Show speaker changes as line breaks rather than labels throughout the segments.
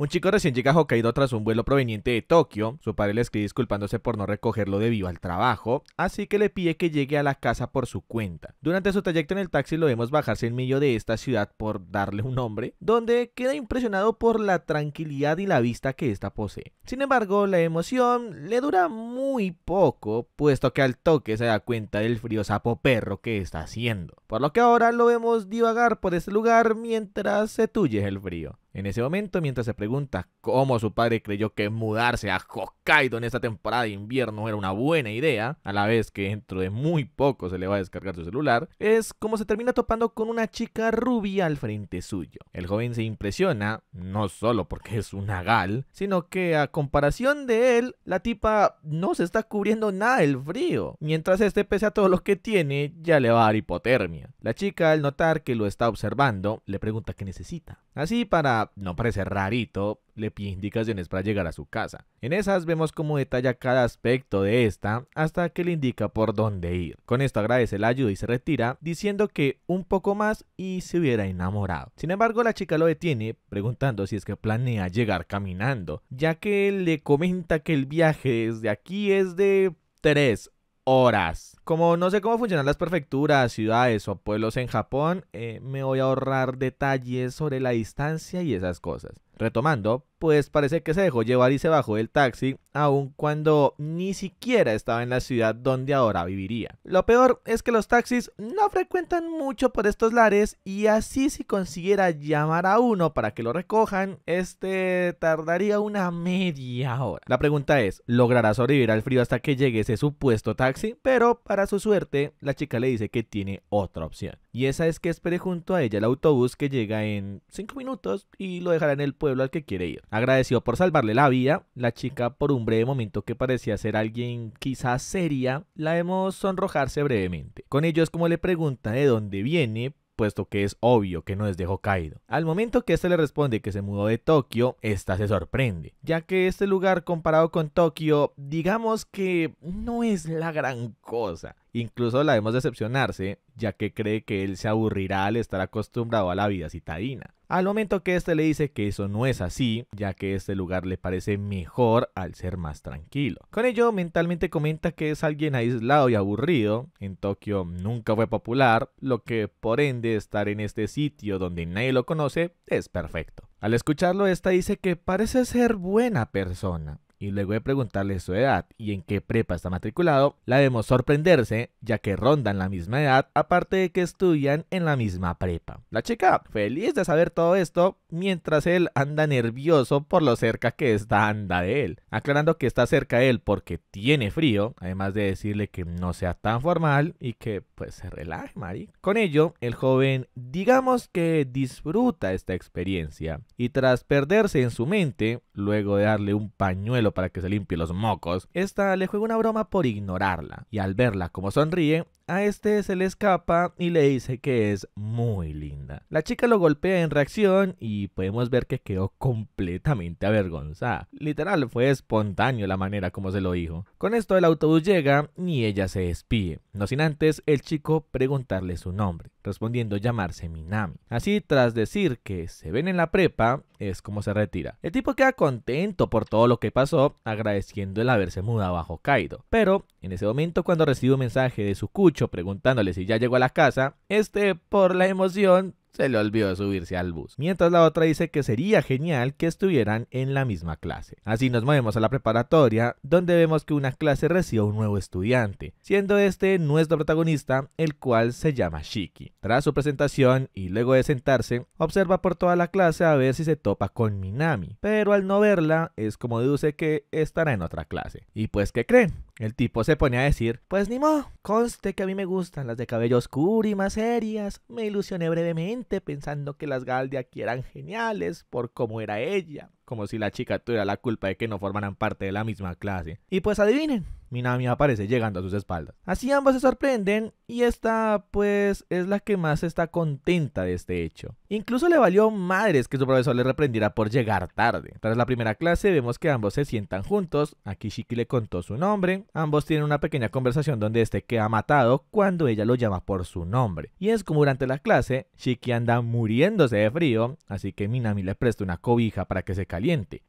Un chico recién llega a Hokkaido tras un vuelo proveniente de Tokio. Su padre le escribe disculpándose por no recogerlo debido al trabajo, así que le pide que llegue a la casa por su cuenta. Durante su trayecto en el taxi lo vemos bajarse en medio de esta ciudad por darle un nombre, donde queda impresionado por la tranquilidad y la vista que ésta posee. Sin embargo, la emoción le dura muy poco, puesto que al toque se da cuenta del frío sapo perro que está haciendo. Por lo que ahora lo vemos divagar por este lugar mientras se tuye el frío. En ese momento, mientras se pregunta cómo su padre creyó que mudarse a Hokkaido en esta temporada de invierno era una buena idea, a la vez que dentro de muy poco se le va a descargar su celular, es como se termina topando con una chica rubia al frente suyo. El joven se impresiona, no solo porque es una gal, sino que a comparación de él, la tipa no se está cubriendo nada del frío, mientras este pese a todo lo que tiene, ya le va a dar hipotermia. La chica, al notar que lo está observando, le pregunta qué necesita. Así para no parecer rarito, le pide indicaciones para llegar a su casa. En esas vemos cómo detalla cada aspecto de esta hasta que le indica por dónde ir. Con esto agradece la ayuda y se retira, diciendo que un poco más y se hubiera enamorado. Sin embargo, la chica lo detiene preguntando si es que planea llegar caminando, ya que le comenta que el viaje desde aquí es de tres horas. Como no sé cómo funcionan las prefecturas, ciudades o pueblos en Japón, eh, me voy a ahorrar detalles sobre la distancia y esas cosas. Retomando, pues parece que se dejó llevar y se bajó del taxi, aun cuando ni siquiera estaba en la ciudad donde ahora viviría. Lo peor es que los taxis no frecuentan mucho por estos lares y así si consiguiera llamar a uno para que lo recojan, este tardaría una media hora. La pregunta es, ¿logrará sobrevivir al frío hasta que llegue ese supuesto taxi? Pero para su suerte, la chica le dice que tiene otra opción. Y esa es que espere junto a ella el autobús que llega en 5 minutos y lo dejará en el pueblo al que quiere ir. Agradecido por salvarle la vida, la chica por un breve momento que parecía ser alguien quizás seria, la vemos sonrojarse brevemente. Con ello es como le pregunta de dónde viene, puesto que es obvio que no es de Hokkaido. Al momento que este le responde que se mudó de Tokio, esta se sorprende, ya que este lugar comparado con Tokio, digamos que no es la gran cosa. Incluso la vemos decepcionarse, ya que cree que él se aburrirá al estar acostumbrado a la vida citadina. Al momento que este le dice que eso no es así, ya que este lugar le parece mejor al ser más tranquilo. Con ello, mentalmente comenta que es alguien aislado y aburrido. En Tokio nunca fue popular, lo que por ende estar en este sitio donde nadie lo conoce es perfecto. Al escucharlo, esta dice que parece ser buena persona, y luego de preguntarle su edad y en qué prepa está matriculado, la vemos sorprenderse ya que rondan la misma edad aparte de que estudian en la misma prepa. La chica, feliz de saber todo esto, mientras él anda nervioso por lo cerca que está anda de él, aclarando que está cerca de él porque tiene frío, además de decirle que no sea tan formal y que pues se relaje, Mari. Con ello, el joven digamos que disfruta esta experiencia y tras perderse en su mente, luego de darle un pañuelo para que se limpie los mocos, esta le juega una broma por ignorarla, y al verla como sonríe, a este se le escapa y le dice que es muy linda. La chica lo golpea en reacción y podemos ver que quedó completamente avergonzada. Literal, fue espontáneo la manera como se lo dijo. Con esto el autobús llega y ella se despide, no sin antes el chico preguntarle su nombre, respondiendo llamarse Minami. Así, tras decir que se ven en la prepa, es como se retira. El tipo queda contento por todo lo que pasó, agradeciendo el haberse mudado a Hokkaido. Pero, en ese momento cuando recibe un mensaje de su cucho preguntándole si ya llegó a la casa, este por la emoción se le olvidó subirse al bus. Mientras la otra dice que sería genial que estuvieran en la misma clase. Así nos movemos a la preparatoria, donde vemos que una clase recibe un nuevo estudiante, siendo este nuestro protagonista, el cual se llama Shiki. Tras su presentación y luego de sentarse, observa por toda la clase a ver si se topa con Minami, pero al no verla es como deduce que estará en otra clase. ¿Y pues qué creen? El tipo se pone a decir, pues ni modo, conste que a mí me gustan las de cabello oscuro y más serias. Me ilusioné brevemente pensando que las Gal de aquí eran geniales por cómo era ella, como si la chica tuviera la culpa de que no formaran parte de la misma clase. Y pues adivinen, Minami aparece llegando a sus espaldas. Así ambos se sorprenden y esta pues es la que más está contenta de este hecho. Incluso le valió madres que su profesor le reprendiera por llegar tarde. Tras la primera clase vemos que ambos se sientan juntos, aquí Shiki le contó su nombre, ambos tienen una pequeña conversación donde este queda matado cuando ella lo llama por su nombre. Y es como durante la clase, Shiki anda muriéndose de frío, así que Minami le presta una cobija para que se caiga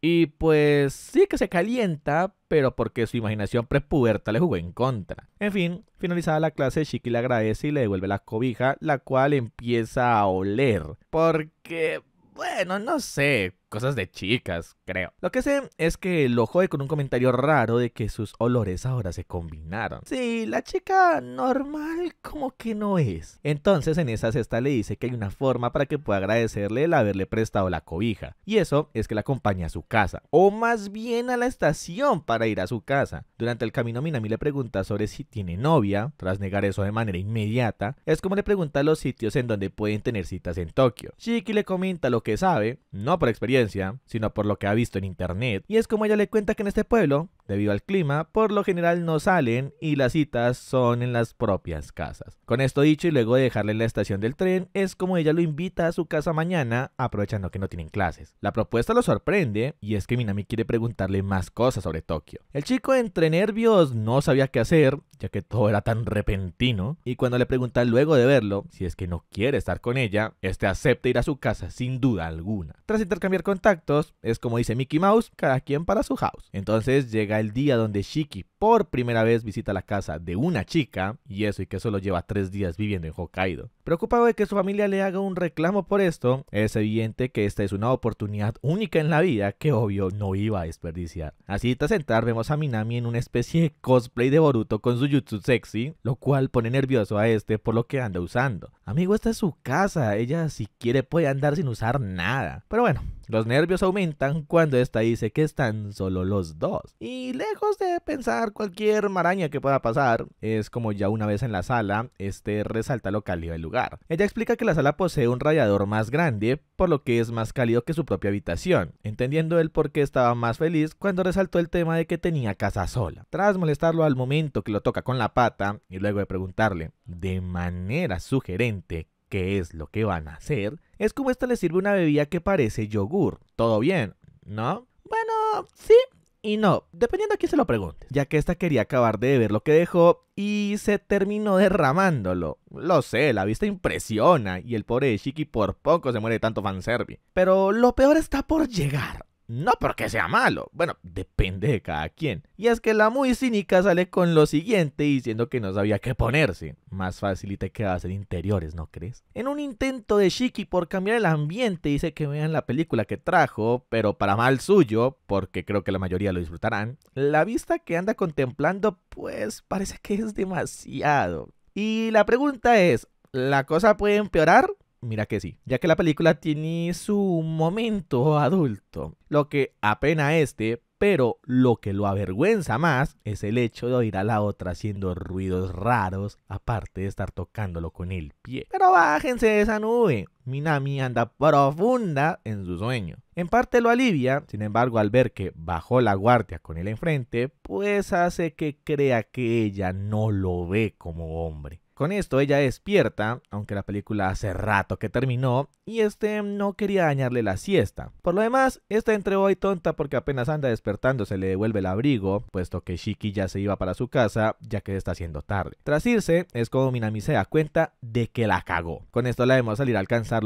Y pues sí que se calienta, pero porque su imaginación prepuberta le jugó en contra. En fin, finalizada la clase, Shiki le agradece y le devuelve la cobija, la cual empieza a oler. Porque, bueno, no sé, cosas de chicas, creo. Lo que sé es que lo jode con un comentario raro de que sus olores ahora se combinaron. Sí, la chica normal como que no es. Entonces en esa cesta le dice que hay una forma para que pueda agradecerle el haberle prestado la cobija. Y eso es que la acompañe a su casa. O más bien a la estación para ir a su casa. Durante el camino Minami le pregunta sobre si tiene novia. Tras negar eso de manera inmediata, es como le pregunta los sitios en donde pueden tener citas en Tokio. Shiki le comenta lo que sabe, no por experiencia sino por lo que ha visto en internet, y es como ella le cuenta que en este pueblo Debido al clima, por lo general no salen y las citas son en las propias casas. Con esto dicho y luego de dejarle en la estación del tren, es como ella lo invita a su casa mañana, aprovechando que no tienen clases. La propuesta lo sorprende y es que Minami quiere preguntarle más cosas sobre Tokio. El chico entre nervios no sabía qué hacer, ya que todo era tan repentino, y cuando le pregunta luego de verlo si es que no quiere estar con ella, este acepta ir a su casa sin duda alguna. Tras intercambiar contactos, es como dice Mickey Mouse, cada quien para su house. Entonces llega el día donde Shiki por primera vez visita la casa de una chica, y eso y que solo lleva tres días viviendo en Hokkaido. Preocupado de que su familia le haga un reclamo por esto, es evidente que esta es una oportunidad única en la vida que obvio no iba a desperdiciar. Así tras entrar vemos a Minami en una especie de cosplay de Boruto con su jutsu sexy, lo cual pone nervioso a este por lo que anda usando. Amigo, esta es su casa, ella si quiere puede andar sin usar nada. Pero bueno, los nervios aumentan cuando esta dice que están solo los dos. Y lejos de pensar cualquier maraña que pueda pasar, es como ya una vez en la sala, este resalta lo cálido del lugar. Ella explica que la sala posee un radiador más grande, por lo que es más cálido que su propia habitación, entendiendo él por qué estaba más feliz cuando resaltó el tema de que tenía casa sola. Tras molestarlo al momento que lo toca con la pata, y luego de preguntarle, de manera sugerente, qué es lo que van a hacer, es como esta le sirve una bebida que parece yogur. Todo bien, ¿no? Bueno, sí y no, dependiendo a quién se lo pregunte, ya que esta quería acabar de ver lo que dejó y se terminó derramándolo. Lo sé, la vista impresiona y el pobre Shiki por poco se muere de tanto fanservice. Pero lo peor está por llegar. No porque sea malo, bueno, depende de cada quien. Y es que la muy cínica sale con lo siguiente diciendo que no sabía qué ponerse. Más fácil y te queda hacer interiores, ¿no crees? En un intento de Shiki por cambiar el ambiente dice que vean la película que trajo, pero para mal suyo, porque creo que la mayoría lo disfrutarán, la vista que anda contemplando pues parece que es demasiado. Y la pregunta es, ¿la cosa puede empeorar? Mira que sí, ya que la película tiene su momento adulto, lo que apena este, pero lo que lo avergüenza más es el hecho de oír a la otra haciendo ruidos raros, aparte de estar tocándolo con el pie. Pero bájense de esa nube, Minami anda profunda en su sueño. En parte lo alivia, sin embargo al ver que bajó la guardia con él enfrente, pues hace que crea que ella no lo ve como hombre. Con esto ella despierta, aunque la película hace rato que terminó, y este no quería dañarle la siesta. Por lo demás, está entre y tonta porque apenas anda despertando se le devuelve el abrigo, puesto que Shiki ya se iba para su casa, ya que está haciendo tarde. Tras irse, es como Minami se da cuenta de que la cagó. Con esto la vemos salir a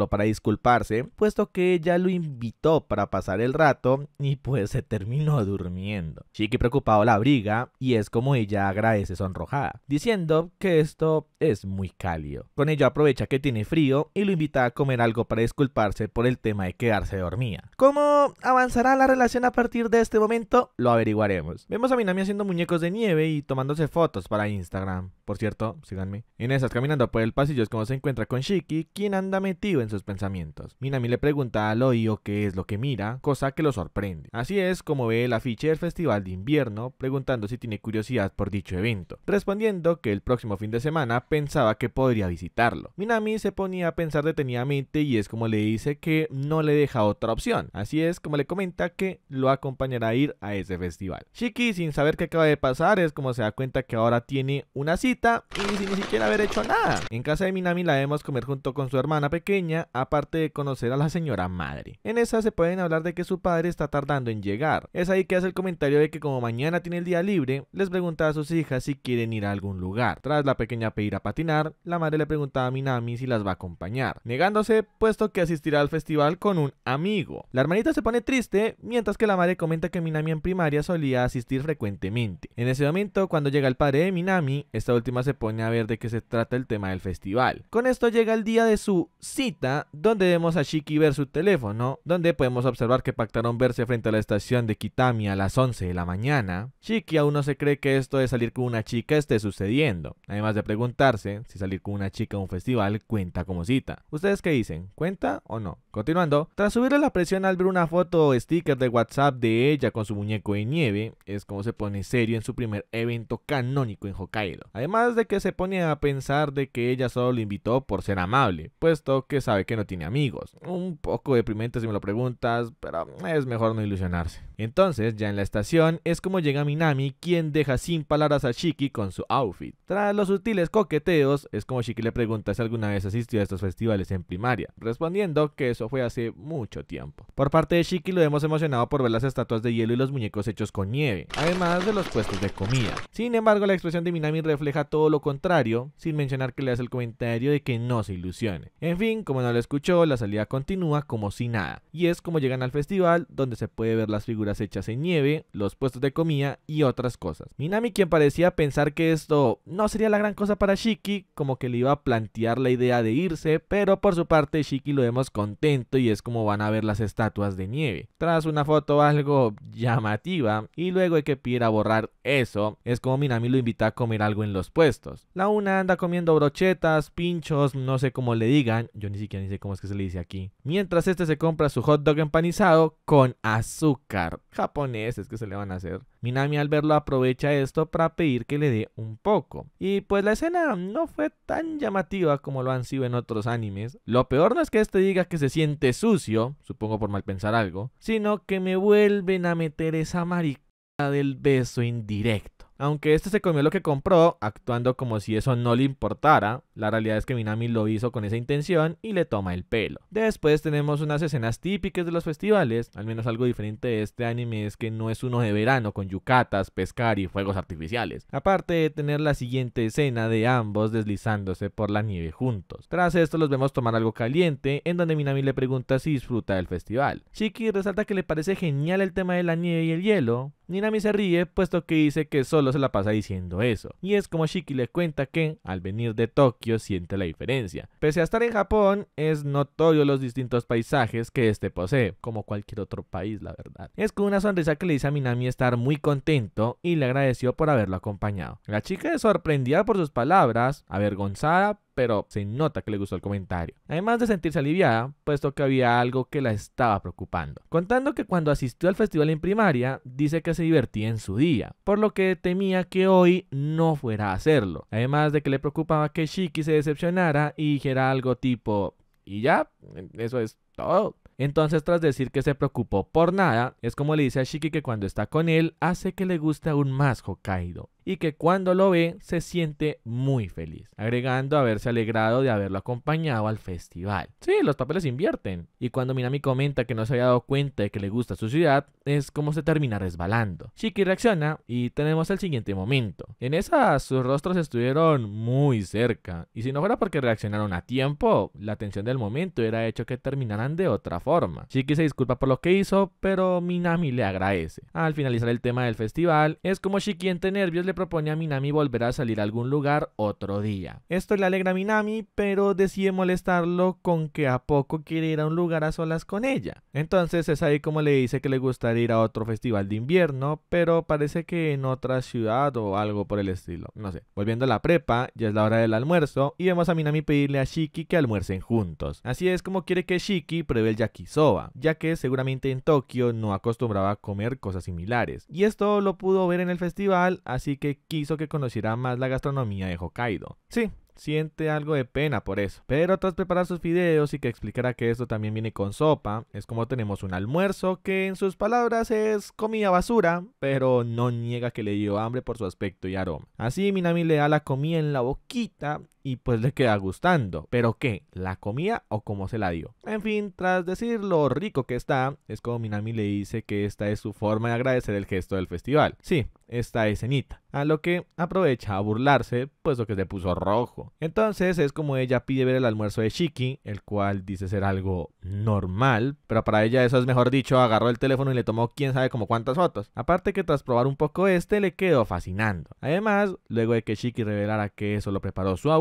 para disculparse, puesto que ella lo invitó para pasar el rato y pues se terminó durmiendo. Shiki preocupado la abriga y es como ella agradece sonrojada, diciendo que esto es muy cálido. Con ello aprovecha que tiene frío y lo invita a comer algo para disculparse por el tema de quedarse dormida. ¿Cómo avanzará la relación a partir de este momento? Lo averiguaremos. Vemos a Minami haciendo muñecos de nieve y tomándose fotos para Instagram. Por cierto, síganme. En esas caminando por el pasillo es como se encuentra con Shiki, quien anda metido en sus pensamientos. Minami le pregunta a Loio qué es lo que mira, cosa que lo sorprende. Así es como ve el afiche del festival de invierno, preguntando si tiene curiosidad por dicho evento, respondiendo que el próximo fin de semana pensaba que podría visitarlo. Minami se ponía a pensar detenidamente y es como le dice que no le deja otra opción. Así es como le comenta que lo acompañará a ir a ese festival. Shiki, sin saber qué acaba de pasar, es como se da cuenta que ahora tiene una cita y sin ni siquiera haber hecho nada. En casa de Minami la vemos comer junto con su hermana pequeña, aparte de conocer a la señora madre. En esa se pueden hablar de que su padre está tardando en llegar. Es ahí que hace el comentario de que como mañana tiene el día libre, les pregunta a sus hijas si quieren ir a algún lugar. Tras la pequeña pedir ir a patinar, la madre le pregunta a Minami si las va a acompañar, negándose puesto que asistirá al festival con un amigo. La hermanita se pone triste, mientras que la madre comenta que Minami en primaria solía asistir frecuentemente. En ese momento, cuando llega el padre de Minami, esta última se pone a ver de qué se trata el tema del festival. Con esto llega el día de su cita, donde vemos a Shiki ver su teléfono, donde podemos observar que pactaron verse frente a la estación de Kitami a las 11 de la mañana. Shiki aún no se cree que esto de salir con una chica esté sucediendo, además de preguntarse si salir con una chica a un festival cuenta como cita. ¿Ustedes qué dicen? ¿Cuenta o no? Continuando, tras subirle la presión al ver una foto o sticker de WhatsApp de ella con su muñeco de nieve, es como se pone serio en su primer evento canónico en Hokkaido. Además de que se pone a pensar de que ella solo lo invitó por ser amable, puesto que sabe que no tiene amigos. Un poco deprimente si me lo preguntas, pero es mejor no ilusionarse. Entonces, ya en la estación, es como llega Minami, quien deja sin palabras a Shiki con su outfit. Tras los sutiles coqueteos, es como Shiki le pregunta si alguna vez asistió a estos festivales en primaria, respondiendo que eso fue hace mucho tiempo. Por parte de Shiki lo hemos emocionado por ver las estatuas de hielo y los muñecos hechos con nieve, además de los puestos de comida. Sin embargo, la expresión de Minami refleja todo lo contrario, sin mencionar que le hace el comentario de que no se ilusione. En fin, como no lo escuchó, la salida continúa como si nada, y es como llegan al festival, donde se puede ver las figuras hechas en nieve, los puestos de comida y otras cosas. Minami, quien parecía pensar que esto no sería la gran cosa para Shiki, como que le iba a plantear la idea de irse, pero por su parte Shiki lo vemos contento y es como van a ver las estatuas de nieve. Tras una foto algo llamativa y luego hay que pedir a borrar eso, es como Minami lo invita a comer algo en los puestos. La una anda comiendo brochetas, pinchos, no sé cómo le digan, yo ni siquiera ni sé cómo es que se le dice aquí. Mientras este se compra su hot dog empanizado con azúcar. Japoneses que se le van a hacer. Minami al verlo aprovecha esto para pedir que le dé un poco. Y pues la escena no fue tan llamativa como lo han sido en otros animes. Lo peor no es que este diga que se siente sucio, supongo por mal pensar algo, sino que me vuelven a meter esa marica del beso indirecto. Aunque este se comió lo que compró, actuando como si eso no le importara, la realidad es que Minami lo hizo con esa intención y le toma el pelo. Después tenemos unas escenas típicas de los festivales, al menos algo diferente de este anime es que no es uno de verano con yucatas, pescar y fuegos artificiales. Aparte de tener la siguiente escena de ambos deslizándose por la nieve juntos. Tras esto los vemos tomar algo caliente, en donde Minami le pregunta si disfruta del festival. Shiki resalta que le parece genial el tema de la nieve y el hielo, Minami se ríe puesto que dice que solo se la pasa diciendo eso. Y es como Shiki le cuenta que, al venir de Tokio, siente la diferencia. Pese a estar en Japón, es notorio los distintos paisajes que este posee, como cualquier otro país, la verdad. Es con una sonrisa que le dice a Minami estar muy contento y le agradeció por haberlo acompañado. La chica es sorprendida por sus palabras, avergonzada, pero se nota que le gustó el comentario. Además de sentirse aliviada, puesto que había algo que la estaba preocupando. Contando que cuando asistió al festival en primaria, dice que se divertía en su día, por lo que temía que hoy no fuera a hacerlo. Además de que le preocupaba que Shiki se decepcionara y dijera algo tipo, y ya, eso es todo. Entonces, tras decir que se preocupó por nada, es como le dice a Shiki que cuando está con él hace que le guste aún más Hokkaido y que cuando lo ve se siente muy feliz, agregando haberse alegrado de haberlo acompañado al festival. Sí, los papeles invierten. Y cuando Minami comenta que no se había dado cuenta de que le gusta su ciudad, es como se termina resbalando. Shiki reacciona y tenemos el siguiente momento. En esa sus rostros estuvieron muy cerca, y si no fuera porque reaccionaron a tiempo, la tensión del momento era hecho que terminaran de otra forma. Shiki se disculpa por lo que hizo, pero Minami le agradece. Al finalizar el tema del festival, es como Shiki entre nervios le propone a Minami volver a salir a algún lugar otro día. Esto le alegra a Minami, pero decide molestarlo con que a poco quiere ir a un lugar a solas con ella. Entonces es ahí como le dice que le gustaría ir a otro festival de invierno, pero parece que en otra ciudad o algo por el estilo. No sé. Volviendo a la prepa, ya es la hora del almuerzo y vemos a Minami pedirle a Shiki que almuercen juntos. Así es como quiere que Shiki pruebe el yakisoba, ya que seguramente en Tokio no acostumbraba a comer cosas similares. Y esto lo pudo ver en el festival, así que que quiso que conociera más la gastronomía de Hokkaido. Sí, siente algo de pena por eso. Pero tras preparar sus videos y que explicara que esto también viene con sopa, es como tenemos un almuerzo que en sus palabras es comida basura, pero no niega que le dio hambre por su aspecto y aroma. Así Minami le da la comida en la boquita y pues le queda gustando. ¿Pero qué? ¿La comía o cómo se la dio? En fin, tras decir lo rico que está, es como Minami le dice que esta es su forma de agradecer el gesto del festival. Sí, esta escenita, a lo que aprovecha a burlarse, puesto que se puso rojo. Entonces es como ella pide ver el almuerzo de Shiki, el cual dice ser algo normal, pero para ella eso es mejor dicho, agarró el teléfono y le tomó quién sabe como cuántas fotos. Aparte que tras probar un poco este le quedó fascinando. Además, luego de que Shiki revelara que eso lo preparó su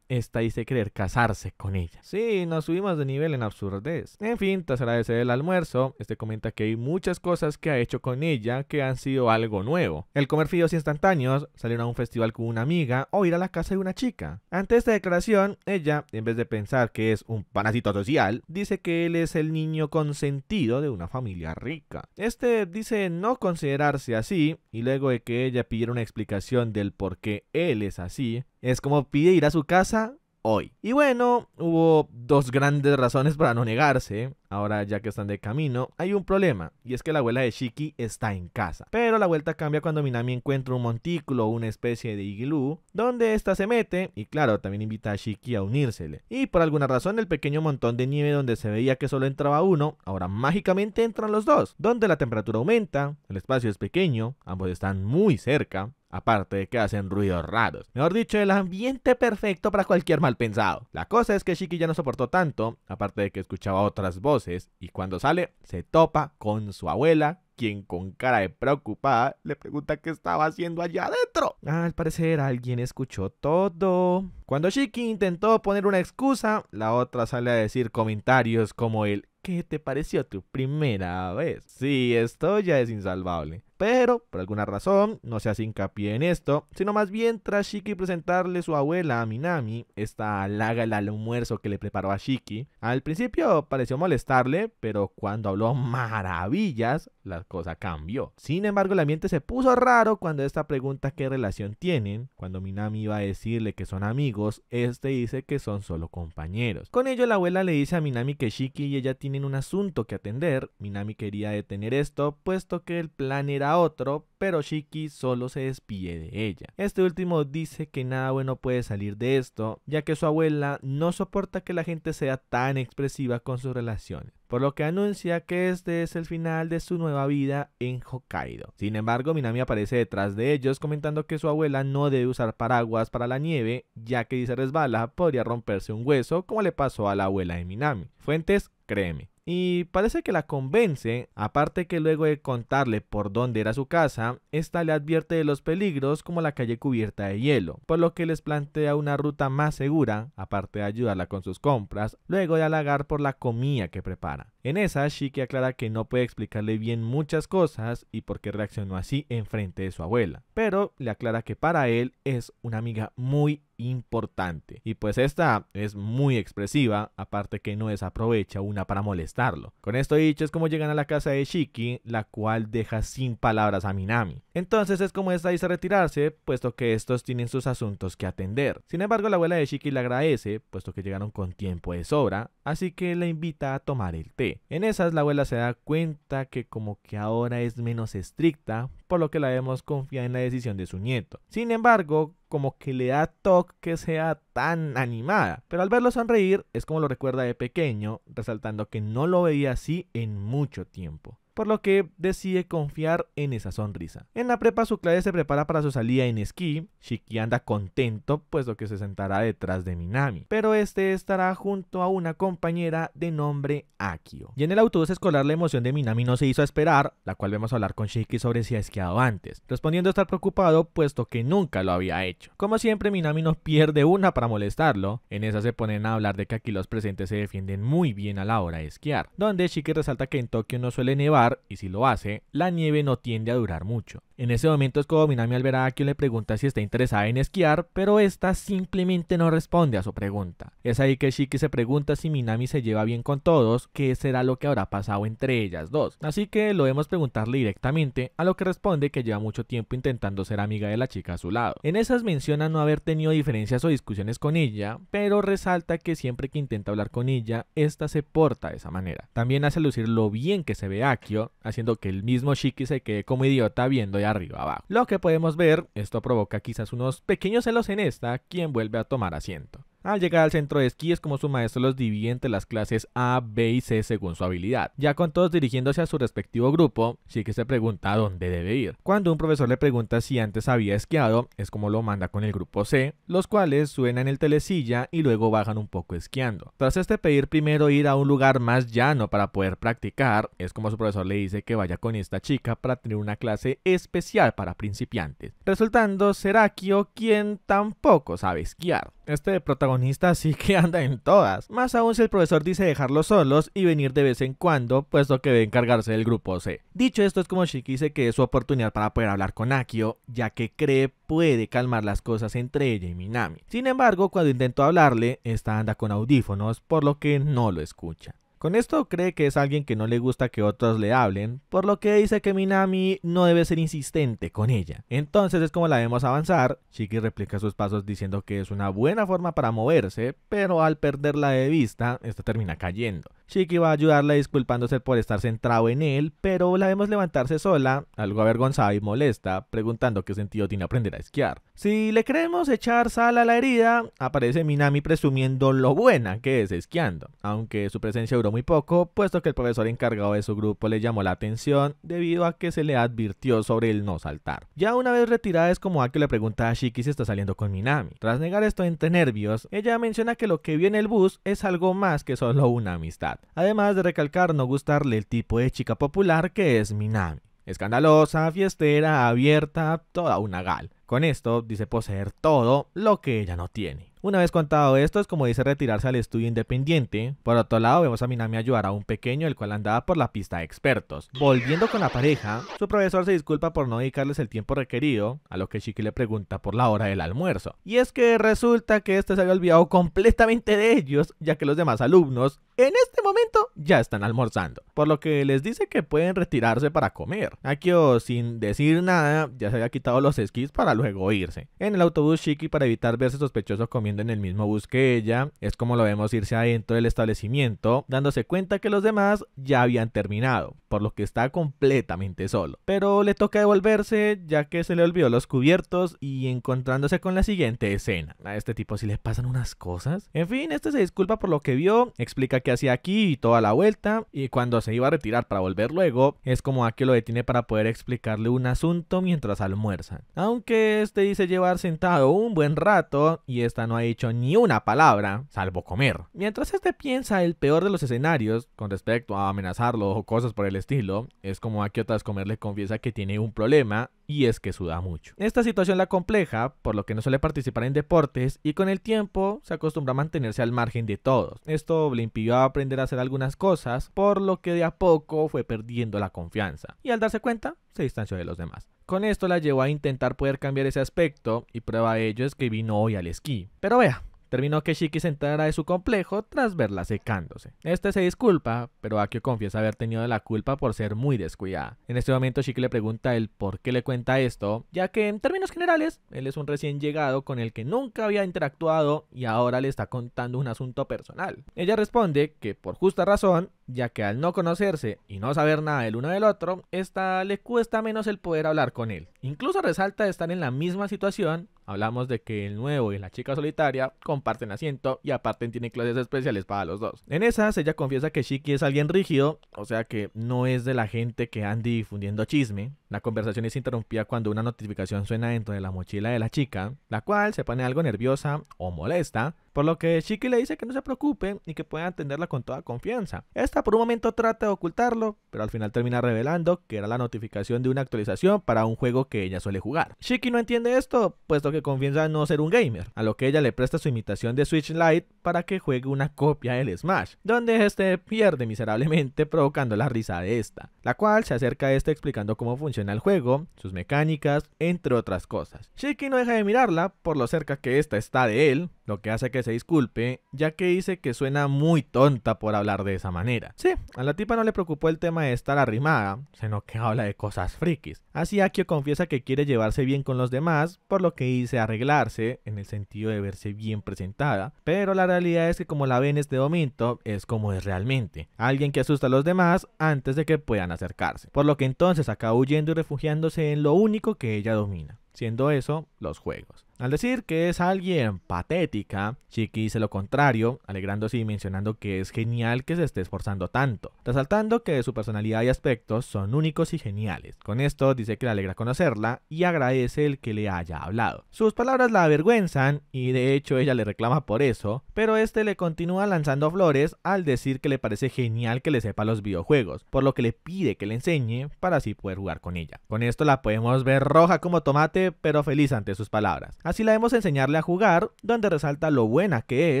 esta dice querer casarse con ella. Sí, nos subimos de nivel en absurdez. En fin, tras agradecer el almuerzo, este comenta que hay muchas cosas que ha hecho con ella que han sido algo nuevo el comer fideos instantáneos, salir a un festival con una amiga o ir a la casa de una chica. Ante esta declaración, ella, en vez de pensar que es un parásito social, dice que él es el niño consentido de una familia rica. Este dice no considerarse así y luego de que ella pidiera una explicación del por qué él es así, es como pide ir a su casa hoy. Y bueno, hubo dos grandes razones para no negarse. Ahora ya que están de camino, hay un problema, y es que la abuela de Shiki está en casa. Pero la vuelta cambia cuando Minami encuentra un montículo o una especie de iglú, donde ésta se mete, y claro, también invita a Shiki a unírsele. Y por alguna razón el pequeño montón de nieve donde se veía que solo entraba uno, ahora mágicamente entran los dos, donde la temperatura aumenta, el espacio es pequeño, ambos están muy cerca, aparte de que hacen ruidos raros. Mejor dicho, el ambiente perfecto para cualquier mal pensado. La cosa es que Shiki ya no soportó tanto, aparte de que escuchaba otras voces, y cuando sale, se topa con su abuela, quien con cara de preocupada le pregunta qué estaba haciendo allá adentro. Al parecer alguien escuchó todo. Cuando Shiki intentó poner una excusa, la otra sale a decir comentarios como el ¿Qué te pareció tu primera vez? Sí, esto ya es insalvable. Pero, por alguna razón, no se hace hincapié en esto, sino más bien tras Shiki presentarle su abuela a Minami, esta halaga el almuerzo que le preparó a Shiki. Al principio pareció molestarle, pero cuando habló maravillas, la cosa cambió. Sin embargo, el ambiente se puso raro cuando esta pregunta qué relación tienen. Cuando Minami iba a decirle que son amigos, este dice que son solo compañeros. Con ello, la abuela le dice a Minami que Shiki y ella tienen un asunto que atender. Minami quería detener esto, puesto que el plan era otro, pero Shiki solo se despide de ella. Este último dice que nada bueno puede salir de esto, ya que su abuela no soporta que la gente sea tan expresiva con sus relaciones por lo que anuncia que este es el final de su nueva vida en Hokkaido. Sin embargo, Minami aparece detrás de ellos comentando que su abuela no debe usar paraguas para la nieve, ya que si se resbala podría romperse un hueso como le pasó a la abuela de Minami. Fuentes, créeme. Y parece que la convence, aparte que luego de contarle por dónde era su casa, esta le advierte de los peligros como la calle cubierta de hielo, por lo que les plantea una ruta más segura, aparte de ayudarla con sus compras, luego de halagar por la comida que prepara. En esa, Shiki aclara que no puede explicarle bien muchas cosas y por qué reaccionó así en frente de su abuela, pero le aclara que para él es una amiga muy importante. Y pues esta es muy expresiva, aparte que no desaprovecha una para molestarlo. Con esto dicho es como llegan a la casa de Shiki, la cual deja sin palabras a Minami. Entonces es como esta dice retirarse, puesto que estos tienen sus asuntos que atender. Sin embargo, la abuela de Shiki le agradece, puesto que llegaron con tiempo de sobra, así que la invita a tomar el té. En esas la abuela se da cuenta que como que ahora es menos estricta, por lo que la vemos confiar en la decisión de su nieto. Sin embargo, como que le da toque que sea tan animada, pero al verlo sonreír es como lo recuerda de pequeño, resaltando que no lo veía así en mucho tiempo por lo que decide confiar en esa sonrisa. En la prepa su clase se prepara para su salida en esquí, Shiki anda contento puesto que se sentará detrás de Minami, pero este estará junto a una compañera de nombre Akio. Y en el autobús escolar la emoción de Minami no se hizo esperar, la cual vemos hablar con Shiki sobre si ha esquiado antes, respondiendo estar preocupado puesto que nunca lo había hecho. Como siempre Minami no pierde una para molestarlo, en esa se ponen a hablar de que aquí los presentes se defienden muy bien a la hora de esquiar, donde Shiki resalta que en Tokio no suele nevar y si lo hace, la nieve no tiende a durar mucho. En ese momento es como Minami al ver a Akio le pregunta si está interesada en esquiar, pero esta simplemente no responde a su pregunta. Es ahí que Shiki se pregunta si Minami se lleva bien con todos, qué será lo que habrá pasado entre ellas dos. Así que lo debemos preguntarle directamente, a lo que responde que lleva mucho tiempo intentando ser amiga de la chica a su lado. En esas menciona no haber tenido diferencias o discusiones con ella, pero resalta que siempre que intenta hablar con ella, esta se porta de esa manera. También hace lucir lo bien que se ve Akio, haciendo que el mismo Shiki se quede como idiota viendo y arriba abajo. Lo que podemos ver, esto provoca quizás unos pequeños celos en esta, quien vuelve a tomar asiento. Al llegar al centro de esquí es como su maestro los divide entre las clases A, B y C según su habilidad. Ya con todos dirigiéndose a su respectivo grupo, que se pregunta dónde debe ir. Cuando un profesor le pregunta si antes había esquiado, es como lo manda con el grupo C, los cuales suenan en el telecilla y luego bajan un poco esquiando. Tras este pedir primero ir a un lugar más llano para poder practicar, es como su profesor le dice que vaya con esta chica para tener una clase especial para principiantes, resultando ser Akio quien tampoco sabe esquiar. Este protagonista sí que anda en todas. Más aún si el profesor dice dejarlos solos y venir de vez en cuando, puesto que debe encargarse del grupo C. Dicho esto, es como Shiki dice que es su oportunidad para poder hablar con Akio, ya que cree puede calmar las cosas entre ella y Minami. Sin embargo, cuando intentó hablarle, esta anda con audífonos, por lo que no lo escucha. Con esto cree que es alguien que no le gusta que otros le hablen, por lo que dice que Minami no debe ser insistente con ella. Entonces es como la vemos avanzar, Shiki replica sus pasos diciendo que es una buena forma para moverse, pero al perderla de vista, esta termina cayendo. Shiki va a ayudarla disculpándose por estar centrado en él, pero la vemos levantarse sola, algo avergonzada y molesta, preguntando qué sentido tiene aprender a esquiar. Si le queremos echar sal a la herida, aparece Minami presumiendo lo buena que es esquiando, aunque su presencia duró muy poco, puesto que el profesor encargado de su grupo le llamó la atención debido a que se le advirtió sobre el no saltar. Ya una vez retirada es como que le pregunta a Shiki si está saliendo con Minami. Tras negar esto entre nervios, ella menciona que lo que vio en el bus es algo más que solo una amistad además de recalcar no gustarle el tipo de chica popular que es Minami. Escandalosa, fiestera, abierta, toda una gal. Con esto dice poseer todo lo que ella no tiene. Una vez contado esto, es como dice retirarse al estudio independiente. Por otro lado, vemos a Minami ayudar a un pequeño, el cual andaba por la pista de expertos. Volviendo con la pareja, su profesor se disculpa por no dedicarles el tiempo requerido, a lo que Shiki le pregunta por la hora del almuerzo. Y es que resulta que este se había olvidado completamente de ellos, ya que los demás alumnos en este momento ya están almorzando, por lo que les dice que pueden retirarse para comer. Akio, sin decir nada, ya se había quitado los esquís para luego irse. En el autobús Shiki, para evitar verse sospechoso comiendo en el mismo bus que ella, es como lo vemos irse adentro del establecimiento, dándose cuenta que los demás ya habían terminado, por lo que está completamente solo. Pero le toca devolverse ya que se le olvidó los cubiertos y encontrándose con la siguiente escena. A este tipo si le pasan unas cosas. En fin, este se disculpa por lo que vio, explica que hacía aquí y toda la vuelta, y cuando se iba a retirar para volver luego, es como Aki lo detiene para poder explicarle un asunto mientras almuerzan. Aunque este dice llevar sentado un buen rato, y esta no ha dicho ni una palabra, salvo comer. Mientras este piensa el peor de los escenarios, con respecto a amenazarlo o cosas por el estilo, es como Aki tras comer le confiesa que tiene un problema y es que suda mucho. Esta situación la compleja, por lo que no suele participar en deportes y con el tiempo se acostumbra a mantenerse al margen de todos. Esto le impidió aprender a hacer algunas cosas, por lo que de a poco fue perdiendo la confianza y al darse cuenta se distanció de los demás. Con esto la llevó a intentar poder cambiar ese aspecto y prueba de ello es que vino hoy al esquí. Pero vea, Terminó que Shiki se enterara de su complejo tras verla secándose. Este se disculpa, pero Akio confiesa haber tenido la culpa por ser muy descuidada. En este momento Shiki le pregunta el por qué le cuenta esto, ya que en términos generales, él es un recién llegado con el que nunca había interactuado y ahora le está contando un asunto personal. Ella responde que por justa razón, ya que al no conocerse y no saber nada del uno del otro, esta le cuesta menos el poder hablar con él. Incluso resalta estar en la misma situación Hablamos de que el nuevo y la chica solitaria comparten asiento y aparte tienen clases especiales para los dos. En esas, ella confiesa que Shiki es alguien rígido, o sea que no es de la gente que ande difundiendo chisme. La conversación es interrumpida cuando una notificación suena dentro de la mochila de la chica, la cual se pone algo nerviosa o molesta, por lo que Shiki le dice que no se preocupe y que puede atenderla con toda confianza. Esta por un momento trata de ocultarlo, pero al final termina revelando que era la notificación de una actualización para un juego que ella suele jugar. Shiki no entiende esto, puesto que confiesa no ser un gamer, a lo que ella le presta su imitación de Switch Lite para que juegue una copia del Smash, donde este pierde miserablemente provocando la risa de esta, la cual se acerca a este explicando cómo funciona el juego, sus mecánicas, entre otras cosas. Shiki no deja de mirarla por lo cerca que esta está de él, lo que hace que se disculpe, ya que dice que suena muy tonta por hablar de esa manera. Sí, a la tipa no le preocupó el tema de estar arrimada, sino que habla de cosas frikis. Así Akio confiesa que quiere llevarse bien con los demás, por lo que dice arreglarse, en el sentido de verse bien presentada, pero la realidad es que como la ve en este momento, es como es realmente, alguien que asusta a los demás antes de que puedan acercarse, por lo que entonces acaba huyendo y refugiándose en lo único que ella domina, siendo eso los juegos. Al decir que es alguien patética, Chiqui dice lo contrario, alegrándose y mencionando que es genial que se esté esforzando tanto, resaltando que su personalidad y aspectos son únicos y geniales. Con esto dice que le alegra conocerla y agradece el que le haya hablado. Sus palabras la avergüenzan y de hecho ella le reclama por eso, pero este le continúa lanzando flores al decir que le parece genial que le sepa los videojuegos, por lo que le pide que le enseñe para así poder jugar con ella. Con esto la podemos ver roja como tomate, pero feliz ante sus palabras. Así la vemos enseñarle a jugar, donde resalta lo buena que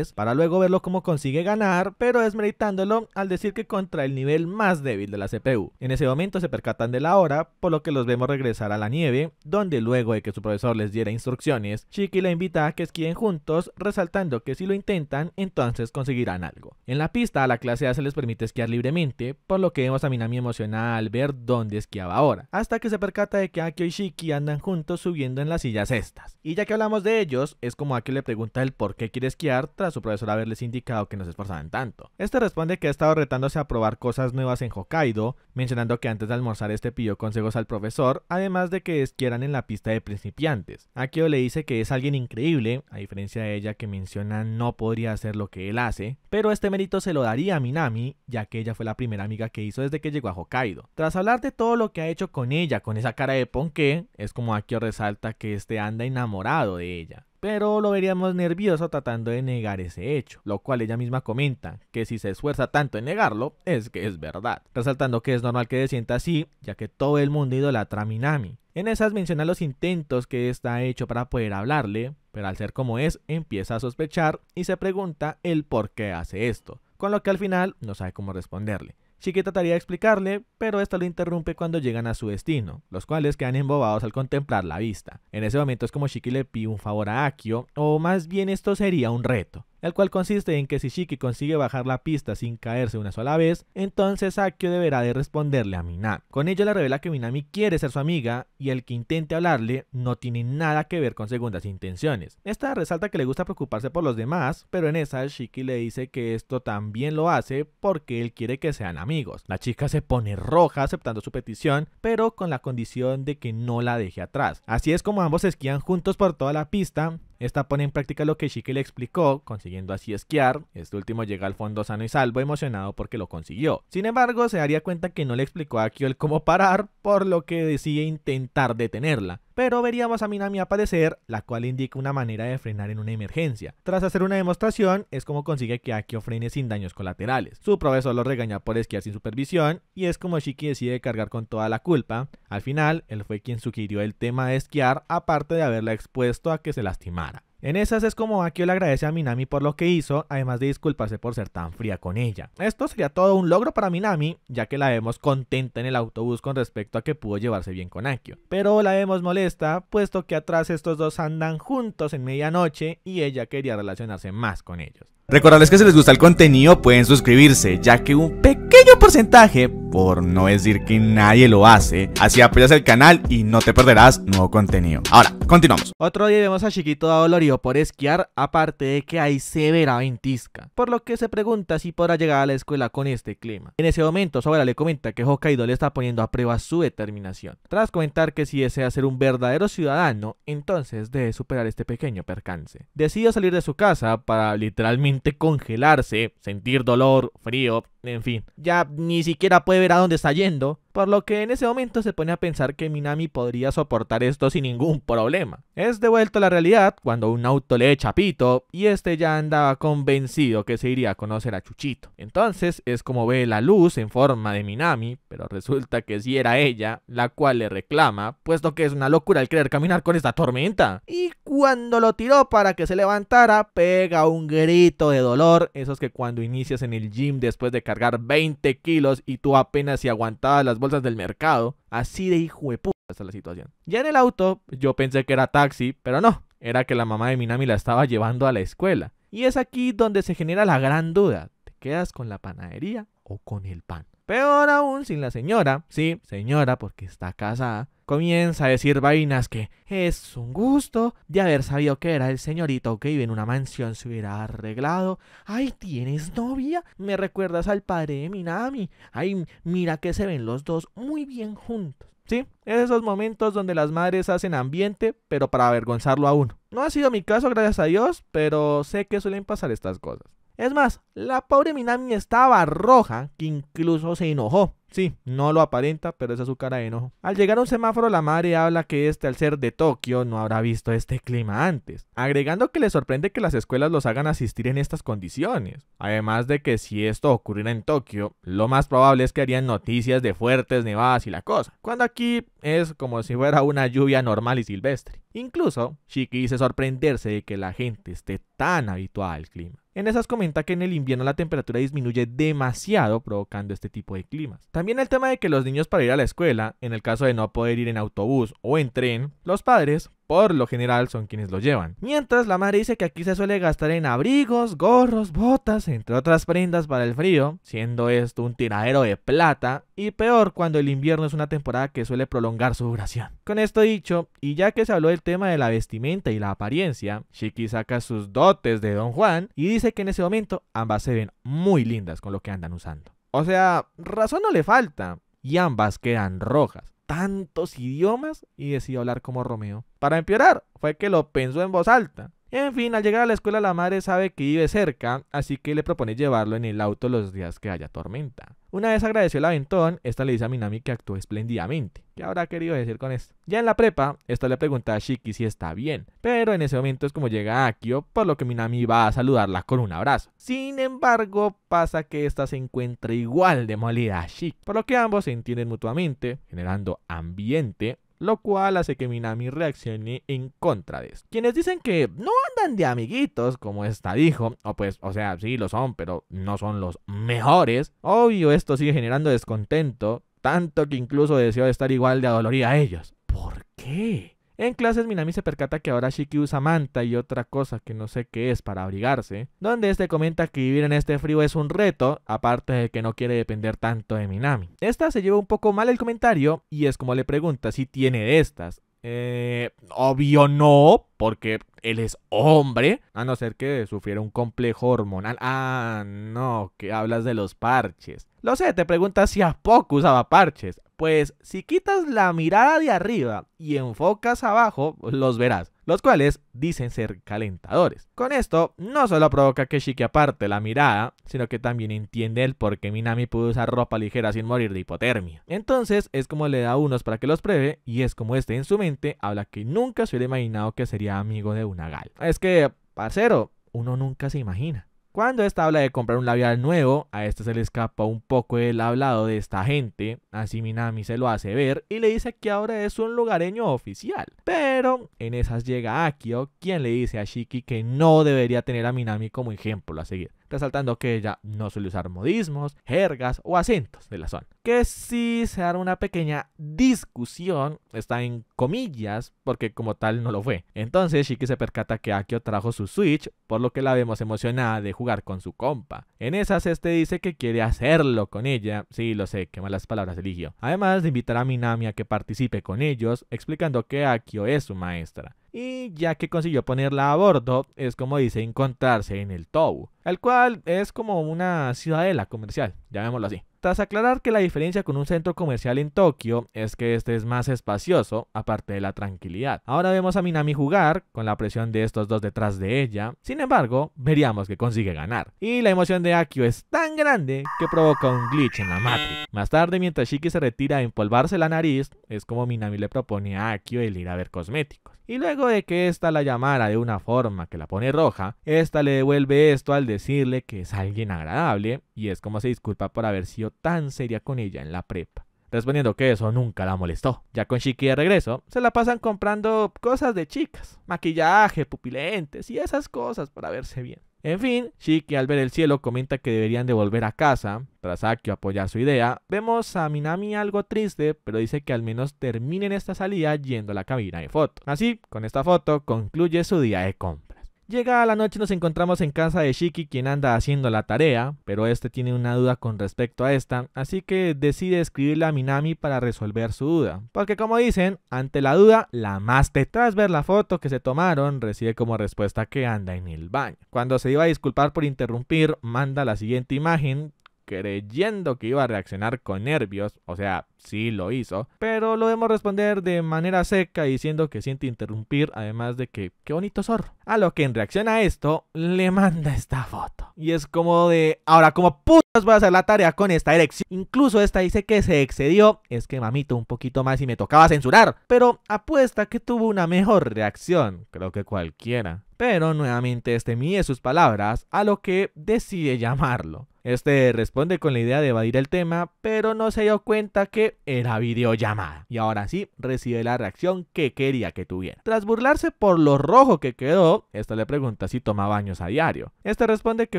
es, para luego verlo cómo consigue ganar, pero desmeritándolo al decir que contra el nivel más débil de la CPU. En ese momento se percatan de la hora, por lo que los vemos regresar a la nieve, donde luego de que su profesor les diera instrucciones, Shiki la invita a que esquíen juntos, resaltando que si lo intentan, entonces conseguirán algo. En la pista, a la clase A se les permite esquiar libremente, por lo que vemos a Minami emocionada al ver dónde esquiaba ahora, hasta que se percata de que Akio y Shiki andan juntos subiendo en las sillas estas. Y ya que hablamos de ellos, es como Akio le pregunta el por qué quiere esquiar tras su profesor haberles indicado que no se esforzaban tanto. Este responde que ha estado retándose a probar cosas nuevas en Hokkaido, mencionando que antes de almorzar este pidió consejos al profesor, además de que esquieran en la pista de principiantes. Akio le dice que es alguien increíble, a diferencia de ella que menciona no podría hacer lo que él hace, pero este mérito se lo daría a Minami, ya que ella fue la primera amiga que hizo desde que llegó a Hokkaido. Tras hablar de todo lo que ha hecho con ella, con esa cara de ponqué, es como Akio resalta que este anda enamorado de ella pero lo veríamos nervioso tratando de negar ese hecho, lo cual ella misma comenta, que si se esfuerza tanto en negarlo, es que es verdad, resaltando que es normal que se sienta así, ya que todo el mundo idolatra a Minami. En esas menciona los intentos que está hecho para poder hablarle, pero al ser como es, empieza a sospechar y se pregunta el por qué hace esto, con lo que al final no sabe cómo responderle. Shiki trataría de explicarle, pero esto lo interrumpe cuando llegan a su destino, los cuales quedan embobados al contemplar la vista. En ese momento es como Shiki le pide un favor a Akio, o más bien esto sería un reto el cual consiste en que si Shiki consigue bajar la pista sin caerse una sola vez, entonces Akio deberá de responderle a Minami. Con ello le revela que Minami quiere ser su amiga y el que intente hablarle no tiene nada que ver con segundas intenciones. Esta resalta que le gusta preocuparse por los demás, pero en esa Shiki le dice que esto también lo hace porque él quiere que sean amigos. La chica se pone roja aceptando su petición, pero con la condición de que no la deje atrás. Así es como ambos esquían juntos por toda la pista esta pone en práctica lo que Shiki le explicó, consiguiendo así esquiar. Este último llega al fondo sano y salvo, emocionado porque lo consiguió. Sin embargo, se daría cuenta que no le explicó a Kyo el cómo parar, por lo que decide intentar detenerla pero veríamos a Minami aparecer, la cual indica una manera de frenar en una emergencia. Tras hacer una demostración, es como consigue que Akio frene sin daños colaterales. Su profesor lo regaña por esquiar sin supervisión, y es como Shiki decide cargar con toda la culpa. Al final, él fue quien sugirió el tema de esquiar, aparte de haberla expuesto a que se lastimara. En esas es como Akio le agradece a Minami por lo que hizo, además de disculparse por ser tan fría con ella. Esto sería todo un logro para Minami, ya que la vemos contenta en el autobús con respecto a que pudo llevarse bien con Akio. Pero la vemos molesta, puesto que atrás estos dos andan juntos en medianoche y ella quería relacionarse más con ellos.
Recordarles que si les gusta el contenido pueden suscribirse, ya que un pequeño porcentaje, por no decir que nadie lo hace, así apoyas el canal y no te perderás nuevo contenido. Ahora, continuamos.
Otro día vemos a Chiquito dolorido por esquiar, aparte de que hay severa ventisca, por lo que se pregunta si podrá llegar a la escuela con este clima. En ese momento, Sobra le comenta que Hokkaido le está poniendo a prueba su determinación. Tras comentar que si desea ser un verdadero ciudadano, entonces debe superar este pequeño percance. Decide salir de su casa para literalmente congelarse, sentir dolor, frío, en fin, ya ni siquiera puede ver a dónde está yendo, por lo que en ese momento se pone a pensar que Minami podría soportar esto sin ningún problema. Es devuelto a la realidad cuando un auto le echa pito y este ya andaba convencido que se iría a conocer a Chuchito. Entonces es como ve la luz en forma de Minami, pero resulta que sí era ella, la cual le reclama, puesto que es una locura el querer caminar con esta tormenta. Y cuando lo tiró para que se levantara, pega un grito de dolor, esos que cuando inicias en el gym después de cargar 20 kilos y tú apenas si aguantabas las bolsas del mercado. Así de hijo de puta está la situación. Ya en el auto, yo pensé que era taxi, pero no, era que la mamá de Minami la estaba llevando a la escuela. Y es aquí donde se genera la gran duda. ¿Te quedas con la panadería o con el pan? Peor aún sin la señora, sí, señora porque está casada, comienza a decir vainas que es un gusto de haber sabido que era el señorito que vive en una mansión se hubiera arreglado. Ay, ¿tienes novia? Me recuerdas al padre de Minami. Ay, mira que se ven los dos muy bien juntos. Sí, esos momentos donde las madres hacen ambiente, pero para avergonzarlo a uno. No ha sido mi caso, gracias a Dios, pero sé que suelen pasar estas cosas. Es más, la pobre Minami estaba roja, que incluso se enojó. Sí, no lo aparenta, pero esa es su cara de enojo. Al llegar a un semáforo, la madre habla que este, al ser de Tokio, no habrá visto este clima antes, agregando que le sorprende que las escuelas los hagan asistir en estas condiciones. Además de que si esto ocurriera en Tokio, lo más probable es que harían noticias de fuertes nevadas y la cosa, cuando aquí es como si fuera una lluvia normal y silvestre. Incluso, Shiki dice sorprenderse de que la gente esté tan habituada al clima. En esas comenta que en el invierno la temperatura disminuye demasiado provocando este tipo de climas. También el tema de que los niños para ir a la escuela, en el caso de no poder ir en autobús o en tren, los padres por lo general son quienes lo llevan. Mientras la madre dice que aquí se suele gastar en abrigos, gorros, botas, entre otras prendas para el frío, siendo esto un tiradero de plata, y peor cuando el invierno es una temporada que suele prolongar su duración. Con esto dicho, y ya que se habló del tema de la vestimenta y la apariencia, Shiki saca sus dotes de Don Juan y dice que en ese momento ambas se ven muy lindas con lo que andan usando. O sea, razón no le falta, y ambas quedan rojas tantos idiomas y decidió hablar como Romeo. Para empeorar, fue que lo pensó en voz alta. En fin, al llegar a la escuela la madre sabe que vive cerca, así que le propone llevarlo en el auto los días que haya tormenta. Una vez agradeció el aventón, esta le dice a Minami que actuó espléndidamente. ¿Qué habrá querido decir con esto? Ya en la prepa, esta le pregunta a Shiki si está bien, pero en ese momento es como llega Akio, por lo que Minami va a saludarla con un abrazo. Sin embargo, pasa que esta se encuentra igual de molida a Shiki, por lo que ambos se entienden mutuamente, generando ambiente lo cual hace que Minami reaccione en contra de esto. Quienes dicen que no andan de amiguitos, como esta dijo, o pues, o sea, sí lo son, pero no son los mejores. Obvio, esto sigue generando descontento, tanto que incluso deseo estar igual de adolorida a ellos. ¿Por qué? En clases Minami se percata que ahora Shiki usa manta y otra cosa que no sé qué es para abrigarse, donde este comenta que vivir en este frío es un reto, aparte de que no quiere depender tanto de Minami. Esta se lleva un poco mal el comentario y es como le pregunta si tiene de estas. Eh, obvio no, porque él es hombre, a no ser que sufriera un complejo hormonal. Ah, no, que hablas de los parches. Lo sé, te preguntas si a poco usaba parches. Pues si quitas la mirada de arriba y enfocas abajo, los verás, los cuales dicen ser calentadores. Con esto, no solo provoca que Shiki aparte la mirada, sino que también entiende el por qué Minami pudo usar ropa ligera sin morir de hipotermia. Entonces, es como le da unos para que los pruebe, y es como este en su mente habla que nunca se hubiera imaginado que sería amigo de una gal. Es que, parcero, uno nunca se imagina. Cuando esta habla de comprar un labial nuevo, a este se le escapa un poco el hablado de esta gente, así Minami se lo hace ver y le dice que ahora es un lugareño oficial. Pero en esas llega Akio, quien le dice a Shiki que no debería tener a Minami como ejemplo a seguir resaltando que ella no suele usar modismos, jergas o acentos de la zona. Que si se da una pequeña discusión, está en comillas, porque como tal no lo fue. Entonces Shiki se percata que Akio trajo su Switch, por lo que la vemos emocionada de jugar con su compa. En esas este dice que quiere hacerlo con ella, sí lo sé, qué malas palabras eligió. Además de invitar a Minami a que participe con ellos, explicando que Akio es su maestra y ya que consiguió ponerla a bordo, es como dice encontrarse en el Tou, el cual es como una ciudadela comercial, llamémoslo así. Tras aclarar que la diferencia con un centro comercial en Tokio es que este es más espacioso, aparte de la tranquilidad. Ahora vemos a Minami jugar, con la presión de estos dos detrás de ella, sin embargo, veríamos que consigue ganar. Y la emoción de Akio es tan grande que provoca un glitch en la Matrix. Más tarde, mientras Shiki se retira a empolvarse la nariz, es como Minami le propone a Akio el ir a ver cosméticos. Y luego de que ésta la llamara de una forma que la pone roja, ésta le devuelve esto al decirle que es alguien agradable y es como se disculpa por haber sido tan seria con ella en la prepa. Respondiendo que eso nunca la molestó. Ya con Shiki de regreso, se la pasan comprando cosas de chicas, maquillaje, pupilentes y esas cosas para verse bien. En fin, Shiki al ver el cielo comenta que deberían de volver a casa. Tras Akio apoyar su idea, vemos a Minami algo triste, pero dice que al menos terminen esta salida yendo a la cabina de fotos. Así, con esta foto concluye su día de compras. Llega la noche nos encontramos en casa de Shiki quien anda haciendo la tarea, pero este tiene una duda con respecto a esta, así que decide escribirle a Minami para resolver su duda. Porque como dicen, ante la duda, la más tras ver la foto que se tomaron, recibe como respuesta que anda en el baño. Cuando se iba a disculpar por interrumpir, manda la siguiente imagen creyendo que iba a reaccionar con nervios, o sea, sí lo hizo, pero lo debemos responder de manera seca diciendo que siente interrumpir, además de que qué bonito zorro. A lo que en reacción a esto le manda esta foto. Y es como de, ahora como putas voy a hacer la tarea con esta erección. Incluso esta dice que se excedió, es que mamito un poquito más y me tocaba censurar, pero apuesta que tuvo una mejor reacción, creo que cualquiera. Pero nuevamente este mide sus palabras, a lo que decide llamarlo. Este responde con la idea de evadir el tema, pero no se dio cuenta que era videollamada. Y ahora sí, recibe la reacción que quería que tuviera. Tras burlarse por lo rojo que quedó, esta le pregunta si toma baños a diario. Este responde que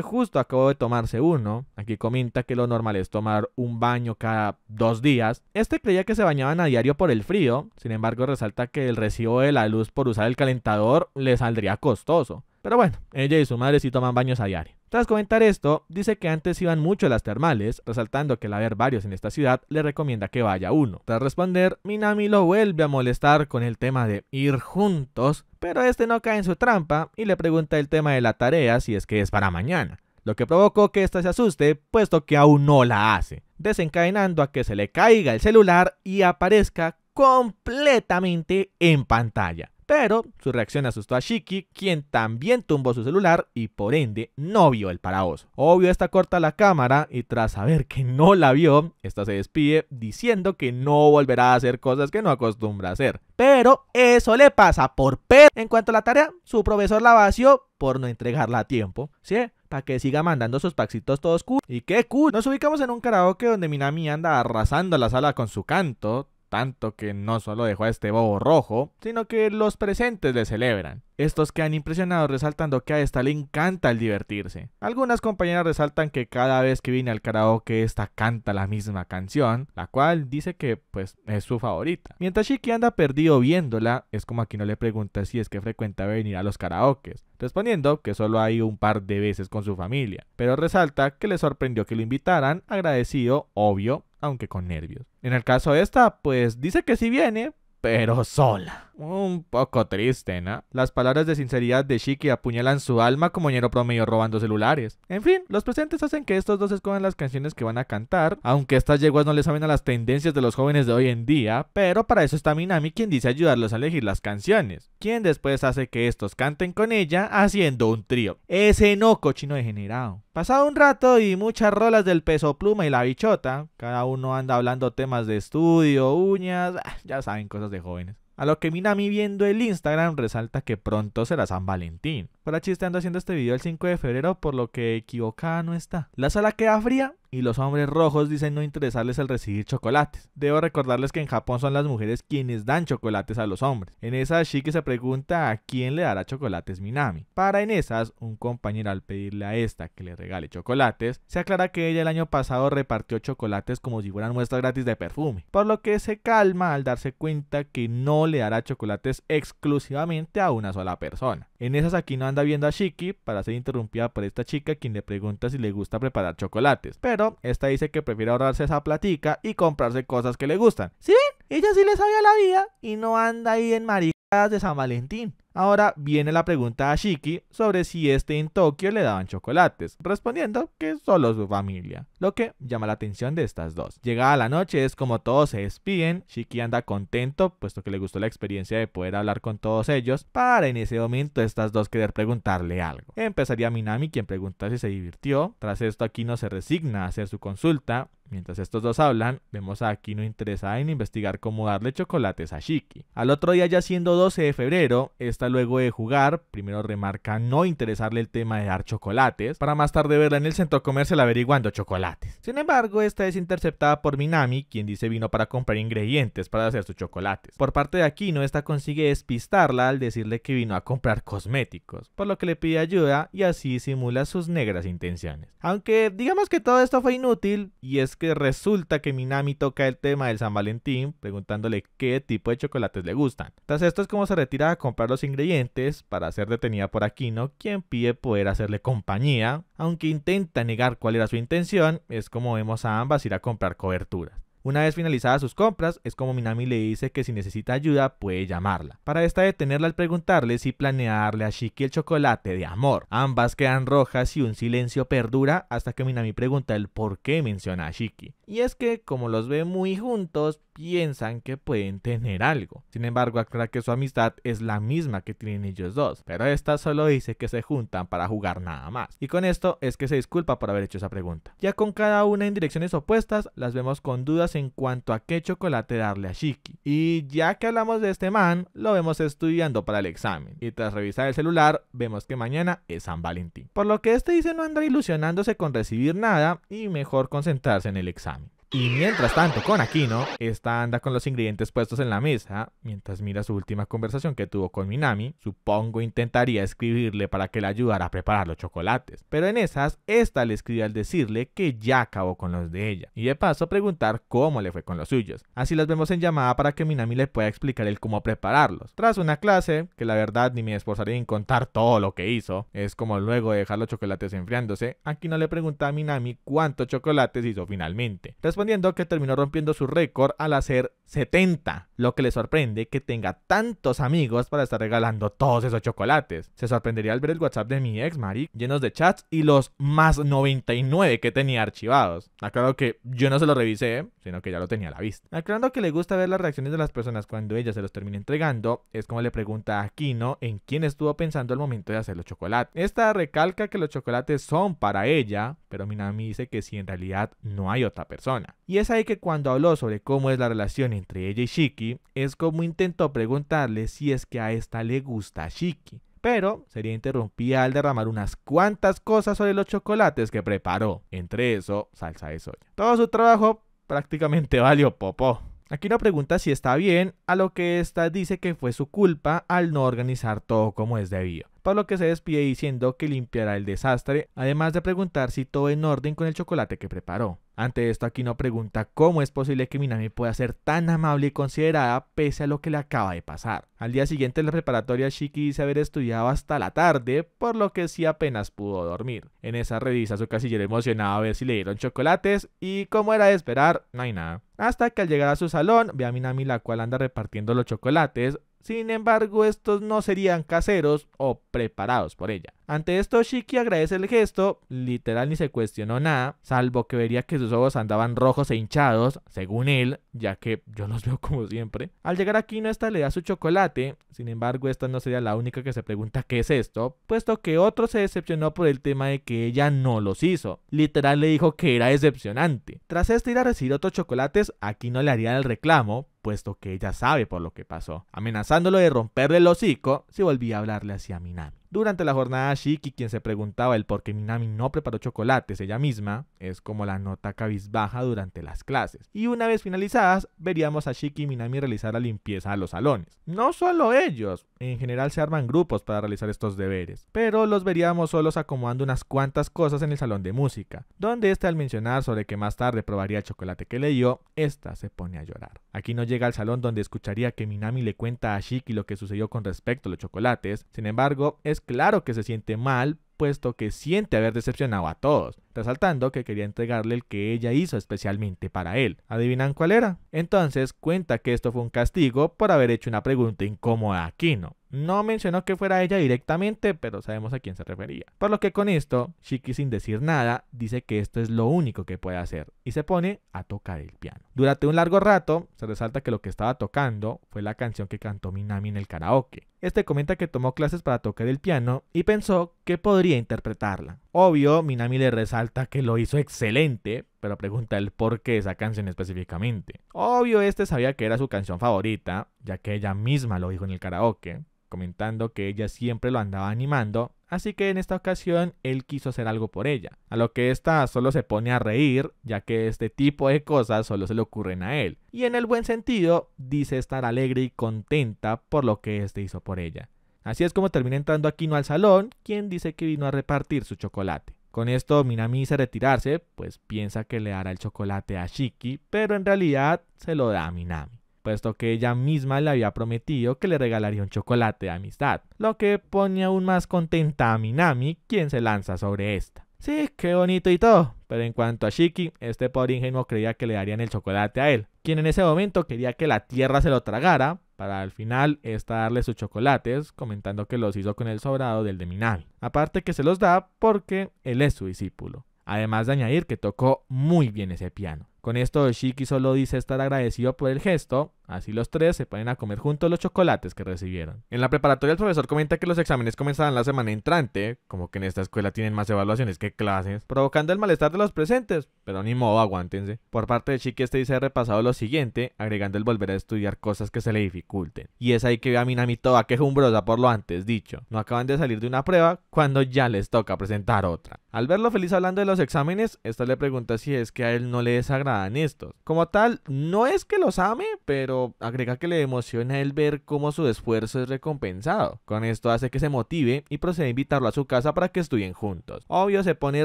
justo acabó de tomarse uno. Aquí comenta que lo normal es tomar un baño cada dos días. Este creía que se bañaban a diario por el frío, sin embargo resalta que el recibo de la luz por usar el calentador le saldría costoso. Pero bueno, ella y su madre sí toman baños a diario. Tras comentar esto, dice que antes iban mucho a las termales, resaltando que al haber varios en esta ciudad, le recomienda que vaya uno. Tras responder, Minami lo vuelve a molestar con el tema de ir juntos, pero este no cae en su trampa y le pregunta el tema de la tarea si es que es para mañana lo que provocó que ésta se asuste, puesto que aún no la hace, desencadenando a que se le caiga el celular y aparezca completamente en pantalla. Pero su reacción asustó a Shiki, quien también tumbó su celular y por ende no vio el paraoso. Obvio está corta la cámara y tras saber que no la vio, esta se despide diciendo que no volverá a hacer cosas que no acostumbra a hacer. Pero eso le pasa por pedo. En cuanto a la tarea, su profesor la vació por no entregarla a tiempo. ¿Sí? para que siga mandando sus paxitos todos cool. Y qué cool. Nos ubicamos en un karaoke donde Minami anda arrasando la sala con su canto, tanto que no solo dejó a este bobo rojo, sino que los presentes le celebran. Estos quedan impresionados resaltando que a esta le encanta el divertirse. Algunas compañeras resaltan que cada vez que viene al karaoke esta canta la misma canción, la cual dice que pues es su favorita. Mientras Shiki anda perdido viéndola, es como aquí no le pregunta si es que frecuenta venir a los karaokes, respondiendo que solo hay un par de veces con su familia, pero resalta que le sorprendió que lo invitaran, agradecido, obvio, aunque con nervios. En el caso de esta, pues dice que sí viene, pero sola. Un poco triste, ¿no? Las palabras de sinceridad de Shiki apuñalan su alma como ñero promedio robando celulares. En fin, los presentes hacen que estos dos escojan las canciones que van a cantar, aunque estas yeguas no le saben a las tendencias de los jóvenes de hoy en día, pero para eso está Minami quien dice ayudarlos a elegir las canciones, quien después hace que estos canten con ella haciendo un trío. Ese no cochino degenerado. Pasado un rato y muchas rolas del peso pluma y la bichota, cada uno anda hablando temas de estudio, uñas, ah, ya saben, cosas de jóvenes. A lo que Minami viendo el Instagram resalta que pronto será San Valentín. Para chiste ando haciendo este video el 5 de febrero por lo que equivocada no está. La sala queda fría y los hombres rojos dicen no interesarles el recibir chocolates. Debo recordarles que en Japón son las mujeres quienes dan chocolates a los hombres. En esa Shiki se pregunta a quién le dará chocolates Minami. Para en esas, un compañero al pedirle a esta que le regale chocolates, se aclara que ella el año pasado repartió chocolates como si fueran muestras gratis de perfume, por lo que se calma al darse cuenta que no le dará chocolates exclusivamente a una sola persona. En esas aquí no anda viendo a Shiki para ser interrumpida por esta chica quien le pregunta si le gusta preparar chocolates, pero esta dice que prefiere ahorrarse esa platica y comprarse cosas que le gustan. ¿Sí Ella sí le sabe a la vida y no anda ahí en maricadas de San Valentín. Ahora viene la pregunta a Shiki sobre si este en Tokio le daban chocolates, respondiendo que solo su familia, lo que llama la atención de estas dos. Llegada la noche es como todos se despiden, Shiki anda contento puesto que le gustó la experiencia de poder hablar con todos ellos, para en ese momento estas dos querer preguntarle algo. Empezaría Minami quien pregunta si se divirtió, tras esto Aquino se resigna a hacer su consulta, Mientras estos dos hablan, vemos a Aquino interesada en investigar cómo darle chocolates a Shiki. Al otro día, ya siendo 12 de febrero, esta luego de jugar, primero remarca no interesarle el tema de dar chocolates, para más tarde verla en el centro comercial averiguando chocolates. Sin embargo, esta es interceptada por Minami, quien dice vino para comprar ingredientes para hacer sus chocolates. Por parte de Aquino, esta consigue despistarla al decirle que vino a comprar cosméticos, por lo que le pide ayuda y así simula sus negras intenciones. Aunque digamos que todo esto fue inútil, y es que resulta que Minami toca el tema del San Valentín, preguntándole qué tipo de chocolates le gustan. Tras esto es como se retira a comprar los ingredientes para ser detenida por Aquino, quien pide poder hacerle compañía, aunque intenta negar cuál era su intención, es como vemos a ambas ir a comprar coberturas. Una vez finalizadas sus compras, es como Minami le dice que si necesita ayuda puede llamarla. Para esta detenerla al preguntarle si planea darle a Shiki el chocolate de amor. Ambas quedan rojas y un silencio perdura hasta que Minami pregunta el por qué menciona a Shiki. Y es que como los ve muy juntos, piensan que pueden tener algo. Sin embargo, aclara que su amistad es la misma que tienen ellos dos, pero esta solo dice que se juntan para jugar nada más. Y con esto es que se disculpa por haber hecho esa pregunta. Ya con cada una en direcciones opuestas, las vemos con dudas en cuanto a qué chocolate darle a Shiki. Y ya que hablamos de este man, lo vemos estudiando para el examen. Y tras revisar el celular, vemos que mañana es San Valentín. Por lo que este dice no andar ilusionándose con recibir nada y mejor concentrarse en el examen. Y mientras tanto, con Aquino, esta anda con los ingredientes puestos en la mesa, mientras mira su última conversación que tuvo con Minami, supongo intentaría escribirle para que le ayudara a preparar los chocolates. Pero en esas, esta le escribe al decirle que ya acabó con los de ella, y de paso preguntar cómo le fue con los suyos. Así las vemos en llamada para que Minami le pueda explicar el cómo prepararlos. Tras una clase, que la verdad ni me esforzaré en contar todo lo que hizo, es como luego de dejar los chocolates enfriándose, Aquino le pregunta a Minami cuántos chocolates hizo finalmente respondiendo que terminó rompiendo su récord al hacer 70, lo que le sorprende que tenga tantos amigos para estar regalando todos esos chocolates. Se sorprendería al ver el WhatsApp de mi ex, Mari, llenos de chats y los más 99 que tenía archivados. Aclaro que yo no se lo revisé, sino que ya lo tenía a la vista. Aclarando que le gusta ver las reacciones de las personas cuando ella se los termina entregando, es como le pregunta a Kino en quién estuvo pensando al momento de hacer los chocolates. Esta recalca que los chocolates son para ella, pero Minami dice que si en realidad no hay otra persona. Y es ahí que cuando habló sobre cómo es la relación entre ella y Shiki, es como intentó preguntarle si es que a esta le gusta Shiki. Pero sería interrumpida al derramar unas cuantas cosas sobre los chocolates que preparó, entre eso salsa de soya. Todo su trabajo prácticamente valió popó. Aquí no pregunta si está bien, a lo que esta dice que fue su culpa al no organizar todo como es debido por lo que se despide diciendo que limpiará el desastre, además de preguntar si todo en orden con el chocolate que preparó. Ante esto Aquino pregunta cómo es posible que Minami pueda ser tan amable y considerada pese a lo que le acaba de pasar. Al día siguiente en la preparatoria Shiki dice haber estudiado hasta la tarde, por lo que sí apenas pudo dormir. En esa revisa su casillero emocionado a ver si le dieron chocolates y como era de esperar, no hay nada. Hasta que al llegar a su salón ve a Minami la cual anda repartiendo los chocolates, sin embargo, estos no serían caseros o preparados por ella. Ante esto, Shiki agradece el gesto, literal ni se cuestionó nada, salvo que vería que sus ojos andaban rojos e hinchados, según él, ya que yo los veo como siempre. Al llegar aquí, no esta le da su chocolate, sin embargo, esta no sería la única que se pregunta qué es esto, puesto que otro se decepcionó por el tema de que ella no los hizo. Literal le dijo que era decepcionante. Tras esto ir a recibir otros chocolates, aquí no le haría el reclamo, puesto que ella sabe por lo que pasó, amenazándolo de romperle el hocico si volvía a hablarle hacia Minami. Durante la jornada, Shiki, quien se preguntaba el por qué Minami no preparó chocolates ella misma, es como la nota cabizbaja durante las clases. Y una vez finalizadas, veríamos a Shiki y Minami realizar la limpieza a los salones. No solo ellos, en general se arman grupos para realizar estos deberes, pero los veríamos solos acomodando unas cuantas cosas en el salón de música, donde este al mencionar sobre que más tarde probaría el chocolate que le dio, esta se pone a llorar. Aquí no llega al salón donde escucharía que Minami le cuenta a Shiki lo que sucedió con respecto a los chocolates, sin embargo, es claro que se siente mal, puesto que siente haber decepcionado a todos, resaltando que quería entregarle el que ella hizo especialmente para él. ¿Adivinan cuál era? Entonces cuenta que esto fue un castigo por haber hecho una pregunta incómoda a Aquino. No mencionó que fuera ella directamente, pero sabemos a quién se refería. Por lo que con esto, Shiki sin decir nada, dice que esto es lo único que puede hacer y se pone a tocar el piano. Durante un largo rato, se resalta que lo que estaba tocando fue la canción que cantó Minami en el karaoke. Este comenta que tomó clases para tocar el piano y pensó que podría interpretarla. Obvio, Minami le resalta que lo hizo excelente, pero pregunta el por qué esa canción específicamente. Obvio, este sabía que era su canción favorita, ya que ella misma lo dijo en el karaoke, comentando que ella siempre lo andaba animando, así que en esta ocasión él quiso hacer algo por ella, a lo que ésta solo se pone a reír, ya que este tipo de cosas solo se le ocurren a él, y en el buen sentido dice estar alegre y contenta por lo que éste hizo por ella. Así es como termina entrando Aquino al salón, quien dice que vino a repartir su chocolate. Con esto Minami dice retirarse, pues piensa que le dará el chocolate a Shiki, pero en realidad se lo da a Minami. Puesto que ella misma le había prometido que le regalaría un chocolate de amistad, lo que pone aún más contenta a Minami, quien se lanza sobre esta. Sí, qué bonito y todo, pero en cuanto a Shiki, este pobre ingenuo creía que le darían el chocolate a él, quien en ese momento quería que la tierra se lo tragara, para al final esta darle sus chocolates, comentando que los hizo con el sobrado del de Minami. Aparte que se los da porque él es su discípulo. Además de añadir que tocó muy bien ese piano. Con esto Shiki solo dice estar agradecido por el gesto, así los tres se ponen a comer juntos los chocolates que recibieron. En la preparatoria el profesor comenta que los exámenes comenzarán la semana entrante, como que en esta escuela tienen más evaluaciones que clases, provocando el malestar de los presentes, pero ni modo, aguántense. Por parte de Shiki este dice repasado lo siguiente, agregando el volver a estudiar cosas que se le dificulten. Y es ahí que ve a Minami toda quejumbrosa por lo antes dicho. No acaban de salir de una prueba cuando ya les toca presentar otra. Al verlo feliz hablando de los exámenes, esta le pregunta si es que a él no le desagrada estos. Como tal, no es que los ame, pero agrega que le emociona el ver cómo su esfuerzo es recompensado. Con esto hace que se motive y procede a invitarlo a su casa para que estudien juntos. Obvio se pone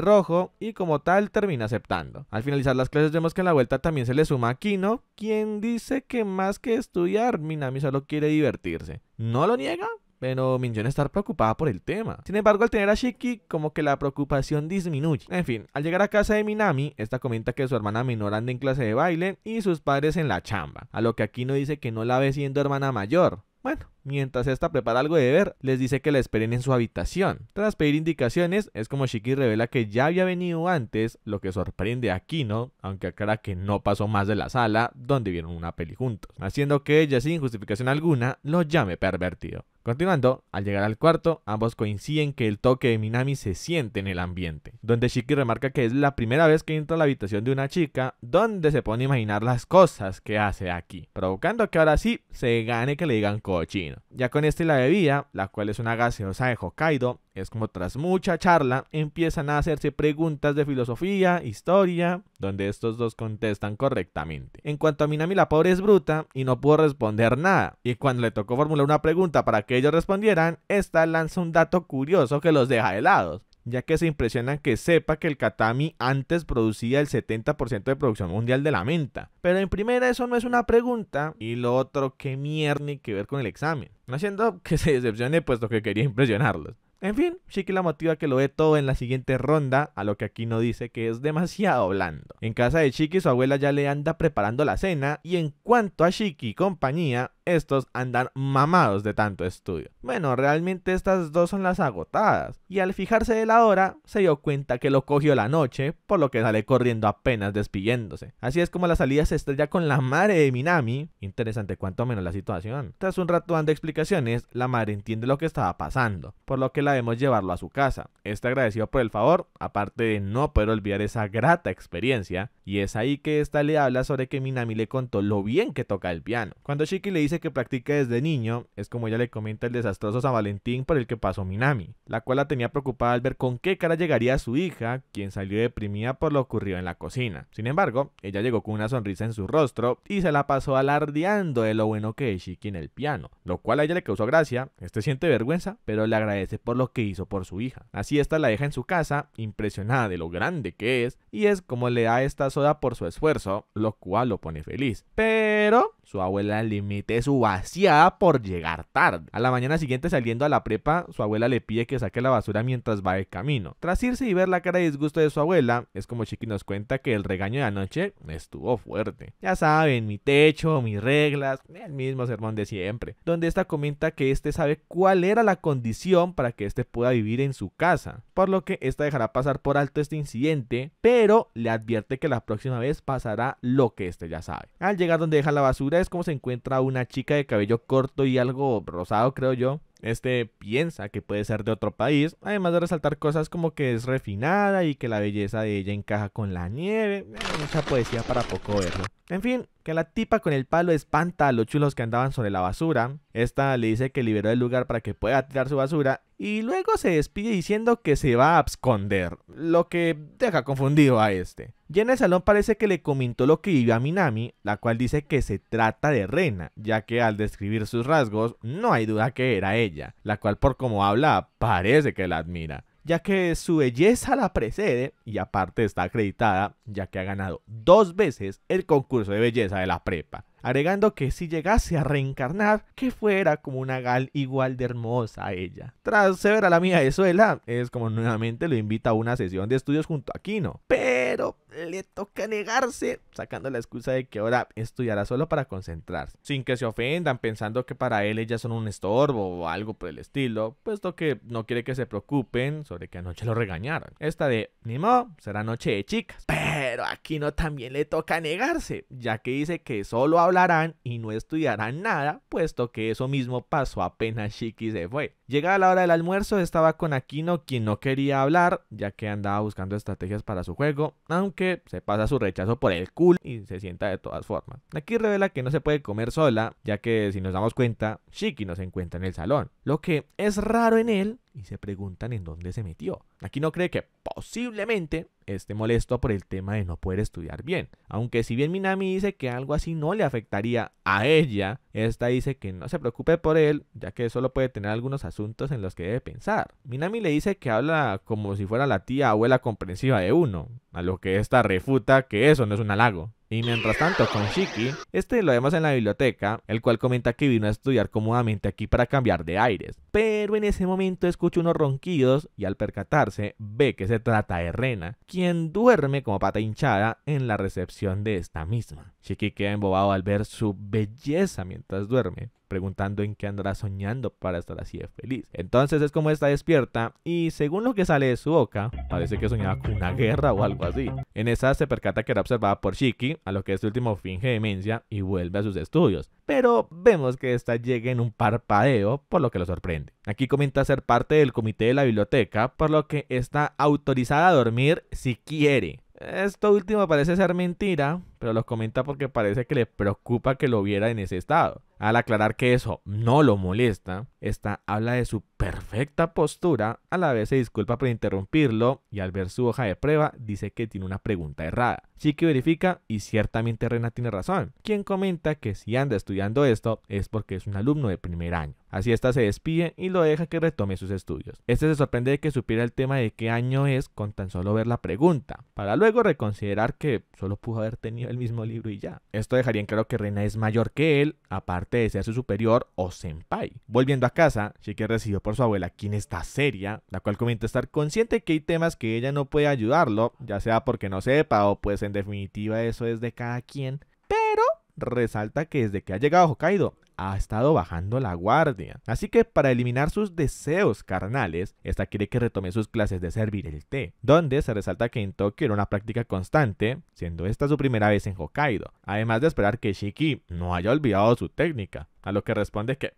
rojo y como tal termina aceptando. Al finalizar las clases vemos que en la vuelta también se le suma a Kino, quien dice que más que estudiar, Minami solo quiere divertirse. ¿No lo niega? Pero menciona estar preocupada por el tema. Sin embargo, al tener a Shiki, como que la preocupación disminuye. En fin, al llegar a casa de Minami, esta comenta que su hermana menor anda en clase de baile y sus padres en la chamba, a lo que aquí no dice que no la ve siendo hermana mayor. Bueno, mientras esta prepara algo de beber, les dice que la esperen en su habitación. Tras pedir indicaciones, es como Shiki revela que ya había venido antes, lo que sorprende a Kino, aunque aclara que no pasó más de la sala donde vieron una peli juntos, haciendo que ella sin justificación alguna lo llame pervertido. Continuando, al llegar al cuarto, ambos coinciden que el toque de Minami se siente en el ambiente, donde Shiki remarca que es la primera vez que entra a la habitación de una chica, donde se pone a imaginar las cosas que hace aquí, provocando que ahora sí se gane que le digan cochino. Ya con este la bebida, la cual es una gaseosa de Hokkaido, es como tras mucha charla empiezan a hacerse preguntas de filosofía, historia, donde estos dos contestan correctamente. En cuanto a Minami, la pobre es bruta y no pudo responder nada. Y cuando le tocó formular una pregunta para que ellos respondieran, esta lanza un dato curioso que los deja helados ya que se impresionan que sepa que el Katami antes producía el 70% de producción mundial de la menta. Pero en primera eso no es una pregunta y lo otro, qué mierda que ver con el examen. No haciendo que se decepcione puesto que quería impresionarlos. En fin, Shiki la motiva que lo ve todo en la siguiente ronda, a lo que aquí no dice que es demasiado blando. En casa de Shiki su abuela ya le anda preparando la cena y en cuanto a Shiki y compañía, estos andan mamados de tanto estudio. Bueno, realmente estas dos son las agotadas, y al fijarse de la hora, se dio cuenta que lo cogió la noche, por lo que sale corriendo apenas despidiéndose. Así es como la salida se estrella con la madre de Minami, interesante cuanto menos la situación. Tras un rato dando explicaciones, la madre entiende lo que estaba pasando, por lo que la vemos llevarlo a su casa. Está agradecido por el favor, aparte de no poder olvidar esa grata experiencia, y es ahí que esta le habla sobre que Minami le contó lo bien que toca el piano. Cuando Shiki le dice que practica desde niño es como ella le comenta el desastroso San Valentín por el que pasó Minami, la cual la tenía preocupada al ver con qué cara llegaría su hija, quien salió deprimida por lo ocurrido en la cocina. Sin embargo, ella llegó con una sonrisa en su rostro y se la pasó alardeando de lo bueno que es Shiki en el piano, lo cual a ella le causó gracia, este siente vergüenza, pero le agradece por lo que hizo por su hija. Así esta la deja en su casa, impresionada de lo grande que es, y es como le da esta soda por su esfuerzo, lo cual lo pone feliz. Pero su abuela le mete su vaciada por llegar tarde. A la mañana siguiente saliendo a la prepa, su abuela le pide que saque la basura mientras va de camino. Tras irse y ver la cara de disgusto de su abuela, es como Chiqui nos cuenta que el regaño de anoche estuvo fuerte. Ya saben, mi techo, mis reglas, el mismo sermón de siempre. Donde esta comenta que este sabe cuál era la condición para que este pueda vivir en su casa. Por lo que esta dejará pasar por alto este incidente, pero le advierte que la próxima vez pasará lo que este ya sabe. Al llegar donde deja la basura, es como se encuentra una chica de cabello corto y algo rosado, creo yo. Este piensa que puede ser de otro país, además de resaltar cosas como que es refinada y que la belleza de ella encaja con la nieve. mucha poesía para poco verlo. En fin, que la tipa con el palo espanta a los chulos que andaban sobre la basura. Esta le dice que liberó el lugar para que pueda tirar su basura y luego se despide diciendo que se va a absconder, lo que deja confundido a este. Y en el salón parece que le comentó lo que vive a Minami, la cual dice que se trata de Rena, ya que al describir sus rasgos no hay duda que era ella, la cual por como habla parece que la admira ya que su belleza la precede y aparte está acreditada, ya que ha ganado dos veces el concurso de belleza de la prepa. agregando que si llegase a reencarnar, que fuera como una gal igual de hermosa a ella. Tras ver a la amiga de Suela, es como nuevamente lo invita a una sesión de estudios junto a Kino, pero le toca negarse, sacando la excusa de que ahora estudiará solo para concentrarse, sin que se ofendan pensando que para él ellas son un estorbo o algo por el estilo, puesto que no quiere que se preocupen sobre que anoche lo regañaron. Esta de, ni modo, será noche de chicas. Pero aquí no también le toca negarse, ya que dice que solo hablarán y no estudiarán nada, puesto que eso mismo pasó apenas Shiki se fue. Llegada la hora del almuerzo, estaba con Aquino, quien no quería hablar, ya que andaba buscando estrategias para su juego, aunque se pasa su rechazo por el cool y se sienta de todas formas. Aquí revela que no se puede comer sola, ya que si nos damos cuenta, Shiki no se encuentra en el salón, lo que es raro en él y se preguntan en dónde se metió. Aquí no cree que posiblemente esté molesto por el tema de no poder estudiar bien. Aunque si bien Minami dice que algo así no le afectaría a ella, esta dice que no se preocupe por él, ya que solo puede tener algunos asuntos en los que debe pensar. Minami le dice que habla como si fuera la tía abuela comprensiva de uno, a lo que esta refuta que eso no es un halago. Y mientras tanto con Shiki, este lo vemos en la biblioteca, el cual comenta que vino a estudiar cómodamente aquí para cambiar de aires. Pero en ese momento escucha unos ronquidos y al percatarse ve que se trata de Rena, quien duerme como pata hinchada en la recepción de esta misma. Shiki queda embobado al ver su belleza mientras duerme, preguntando en qué andará soñando para estar así de feliz. Entonces es como está despierta y según lo que sale de su boca, parece que soñaba con una guerra o algo así. En esa se percata que era observada por Shiki, a lo que este último finge demencia y vuelve a sus estudios. Pero vemos que esta llega en un parpadeo, por lo que lo sorprende. Aquí comenta ser parte del comité de la biblioteca, por lo que está autorizada a dormir si quiere. Esto último parece ser mentira, pero lo comenta porque parece que le preocupa que lo viera en ese estado. Al aclarar que eso no lo molesta, esta habla de su perfecta postura, a la vez se disculpa por interrumpirlo y al ver su hoja de prueba dice que tiene una pregunta errada. Shiki verifica y ciertamente Rena tiene razón, quien comenta que si anda estudiando esto es porque es un alumno de primer año. Así esta se despide y lo deja que retome sus estudios. Este se sorprende de que supiera el tema de qué año es con tan solo ver la pregunta, para luego reconsiderar que solo pudo haber tenido el mismo libro y ya. Esto dejaría en claro que Rena es mayor que él, aparte de ser su superior o senpai. Volviendo a casa, Shiki recibió por su abuela, quien está seria, la cual comenta estar consciente que hay temas que ella no puede ayudarlo, ya sea porque no sepa o pues en definitiva eso es de cada quien, pero resalta que desde que ha llegado a Hokkaido ha estado bajando la guardia. Así que para eliminar sus deseos carnales, esta quiere que retome sus clases de servir el té, donde se resalta que en Tokio era una práctica constante, siendo esta su primera vez en Hokkaido, además de esperar que Shiki no haya olvidado su técnica, a lo que responde que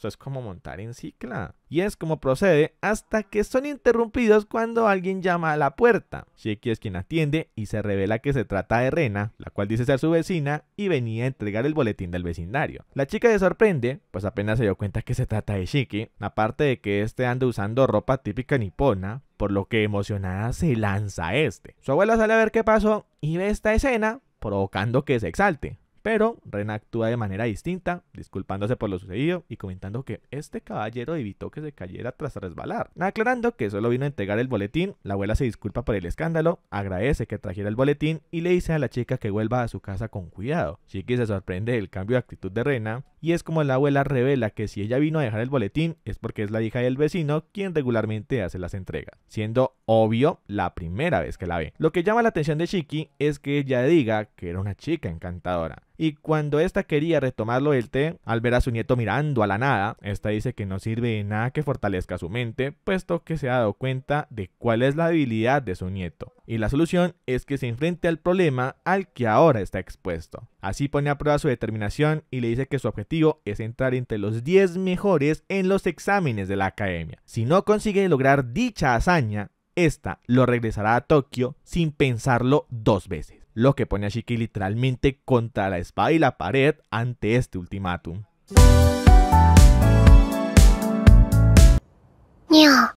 eso es como montar en cicla. Y es como procede hasta que son interrumpidos cuando alguien llama a la puerta. Shiki es quien atiende y se revela que se trata de Rena, la cual dice ser su vecina y venía a entregar el boletín del vecindario. La chica se sorprende, pues apenas se dio cuenta que se trata de Shiki, aparte de que este anda usando ropa típica nipona, por lo que emocionada se lanza a este. Su abuela sale a ver qué pasó y ve esta escena, provocando que se exalte. Pero Rena actúa de manera distinta, disculpándose por lo sucedido y comentando que este caballero evitó que se cayera tras resbalar. Aclarando que solo vino a entregar el boletín, la abuela se disculpa por el escándalo, agradece que trajera el boletín y le dice a la chica que vuelva a su casa con cuidado. Shiki se sorprende del cambio de actitud de Rena y es como la abuela revela que si ella vino a dejar el boletín es porque es la hija del vecino quien regularmente hace las entregas, siendo obvio la primera vez que la ve. Lo que llama la atención de Shiki es que ella diga que era una chica encantadora y cuando esta quería retomarlo del té, al ver a su nieto mirando a la nada, esta dice que no sirve de nada que fortalezca su mente, puesto que se ha dado cuenta de cuál es la debilidad de su nieto. Y la solución es que se enfrente al problema al que ahora está expuesto. Así pone a prueba su determinación y le dice que su objetivo es entrar entre los 10 mejores en los exámenes de la academia. Si no consigue lograr dicha hazaña, esta lo regresará a Tokio sin pensarlo dos veces lo que pone a Shiki literalmente contra la espada y la pared ante este ultimátum.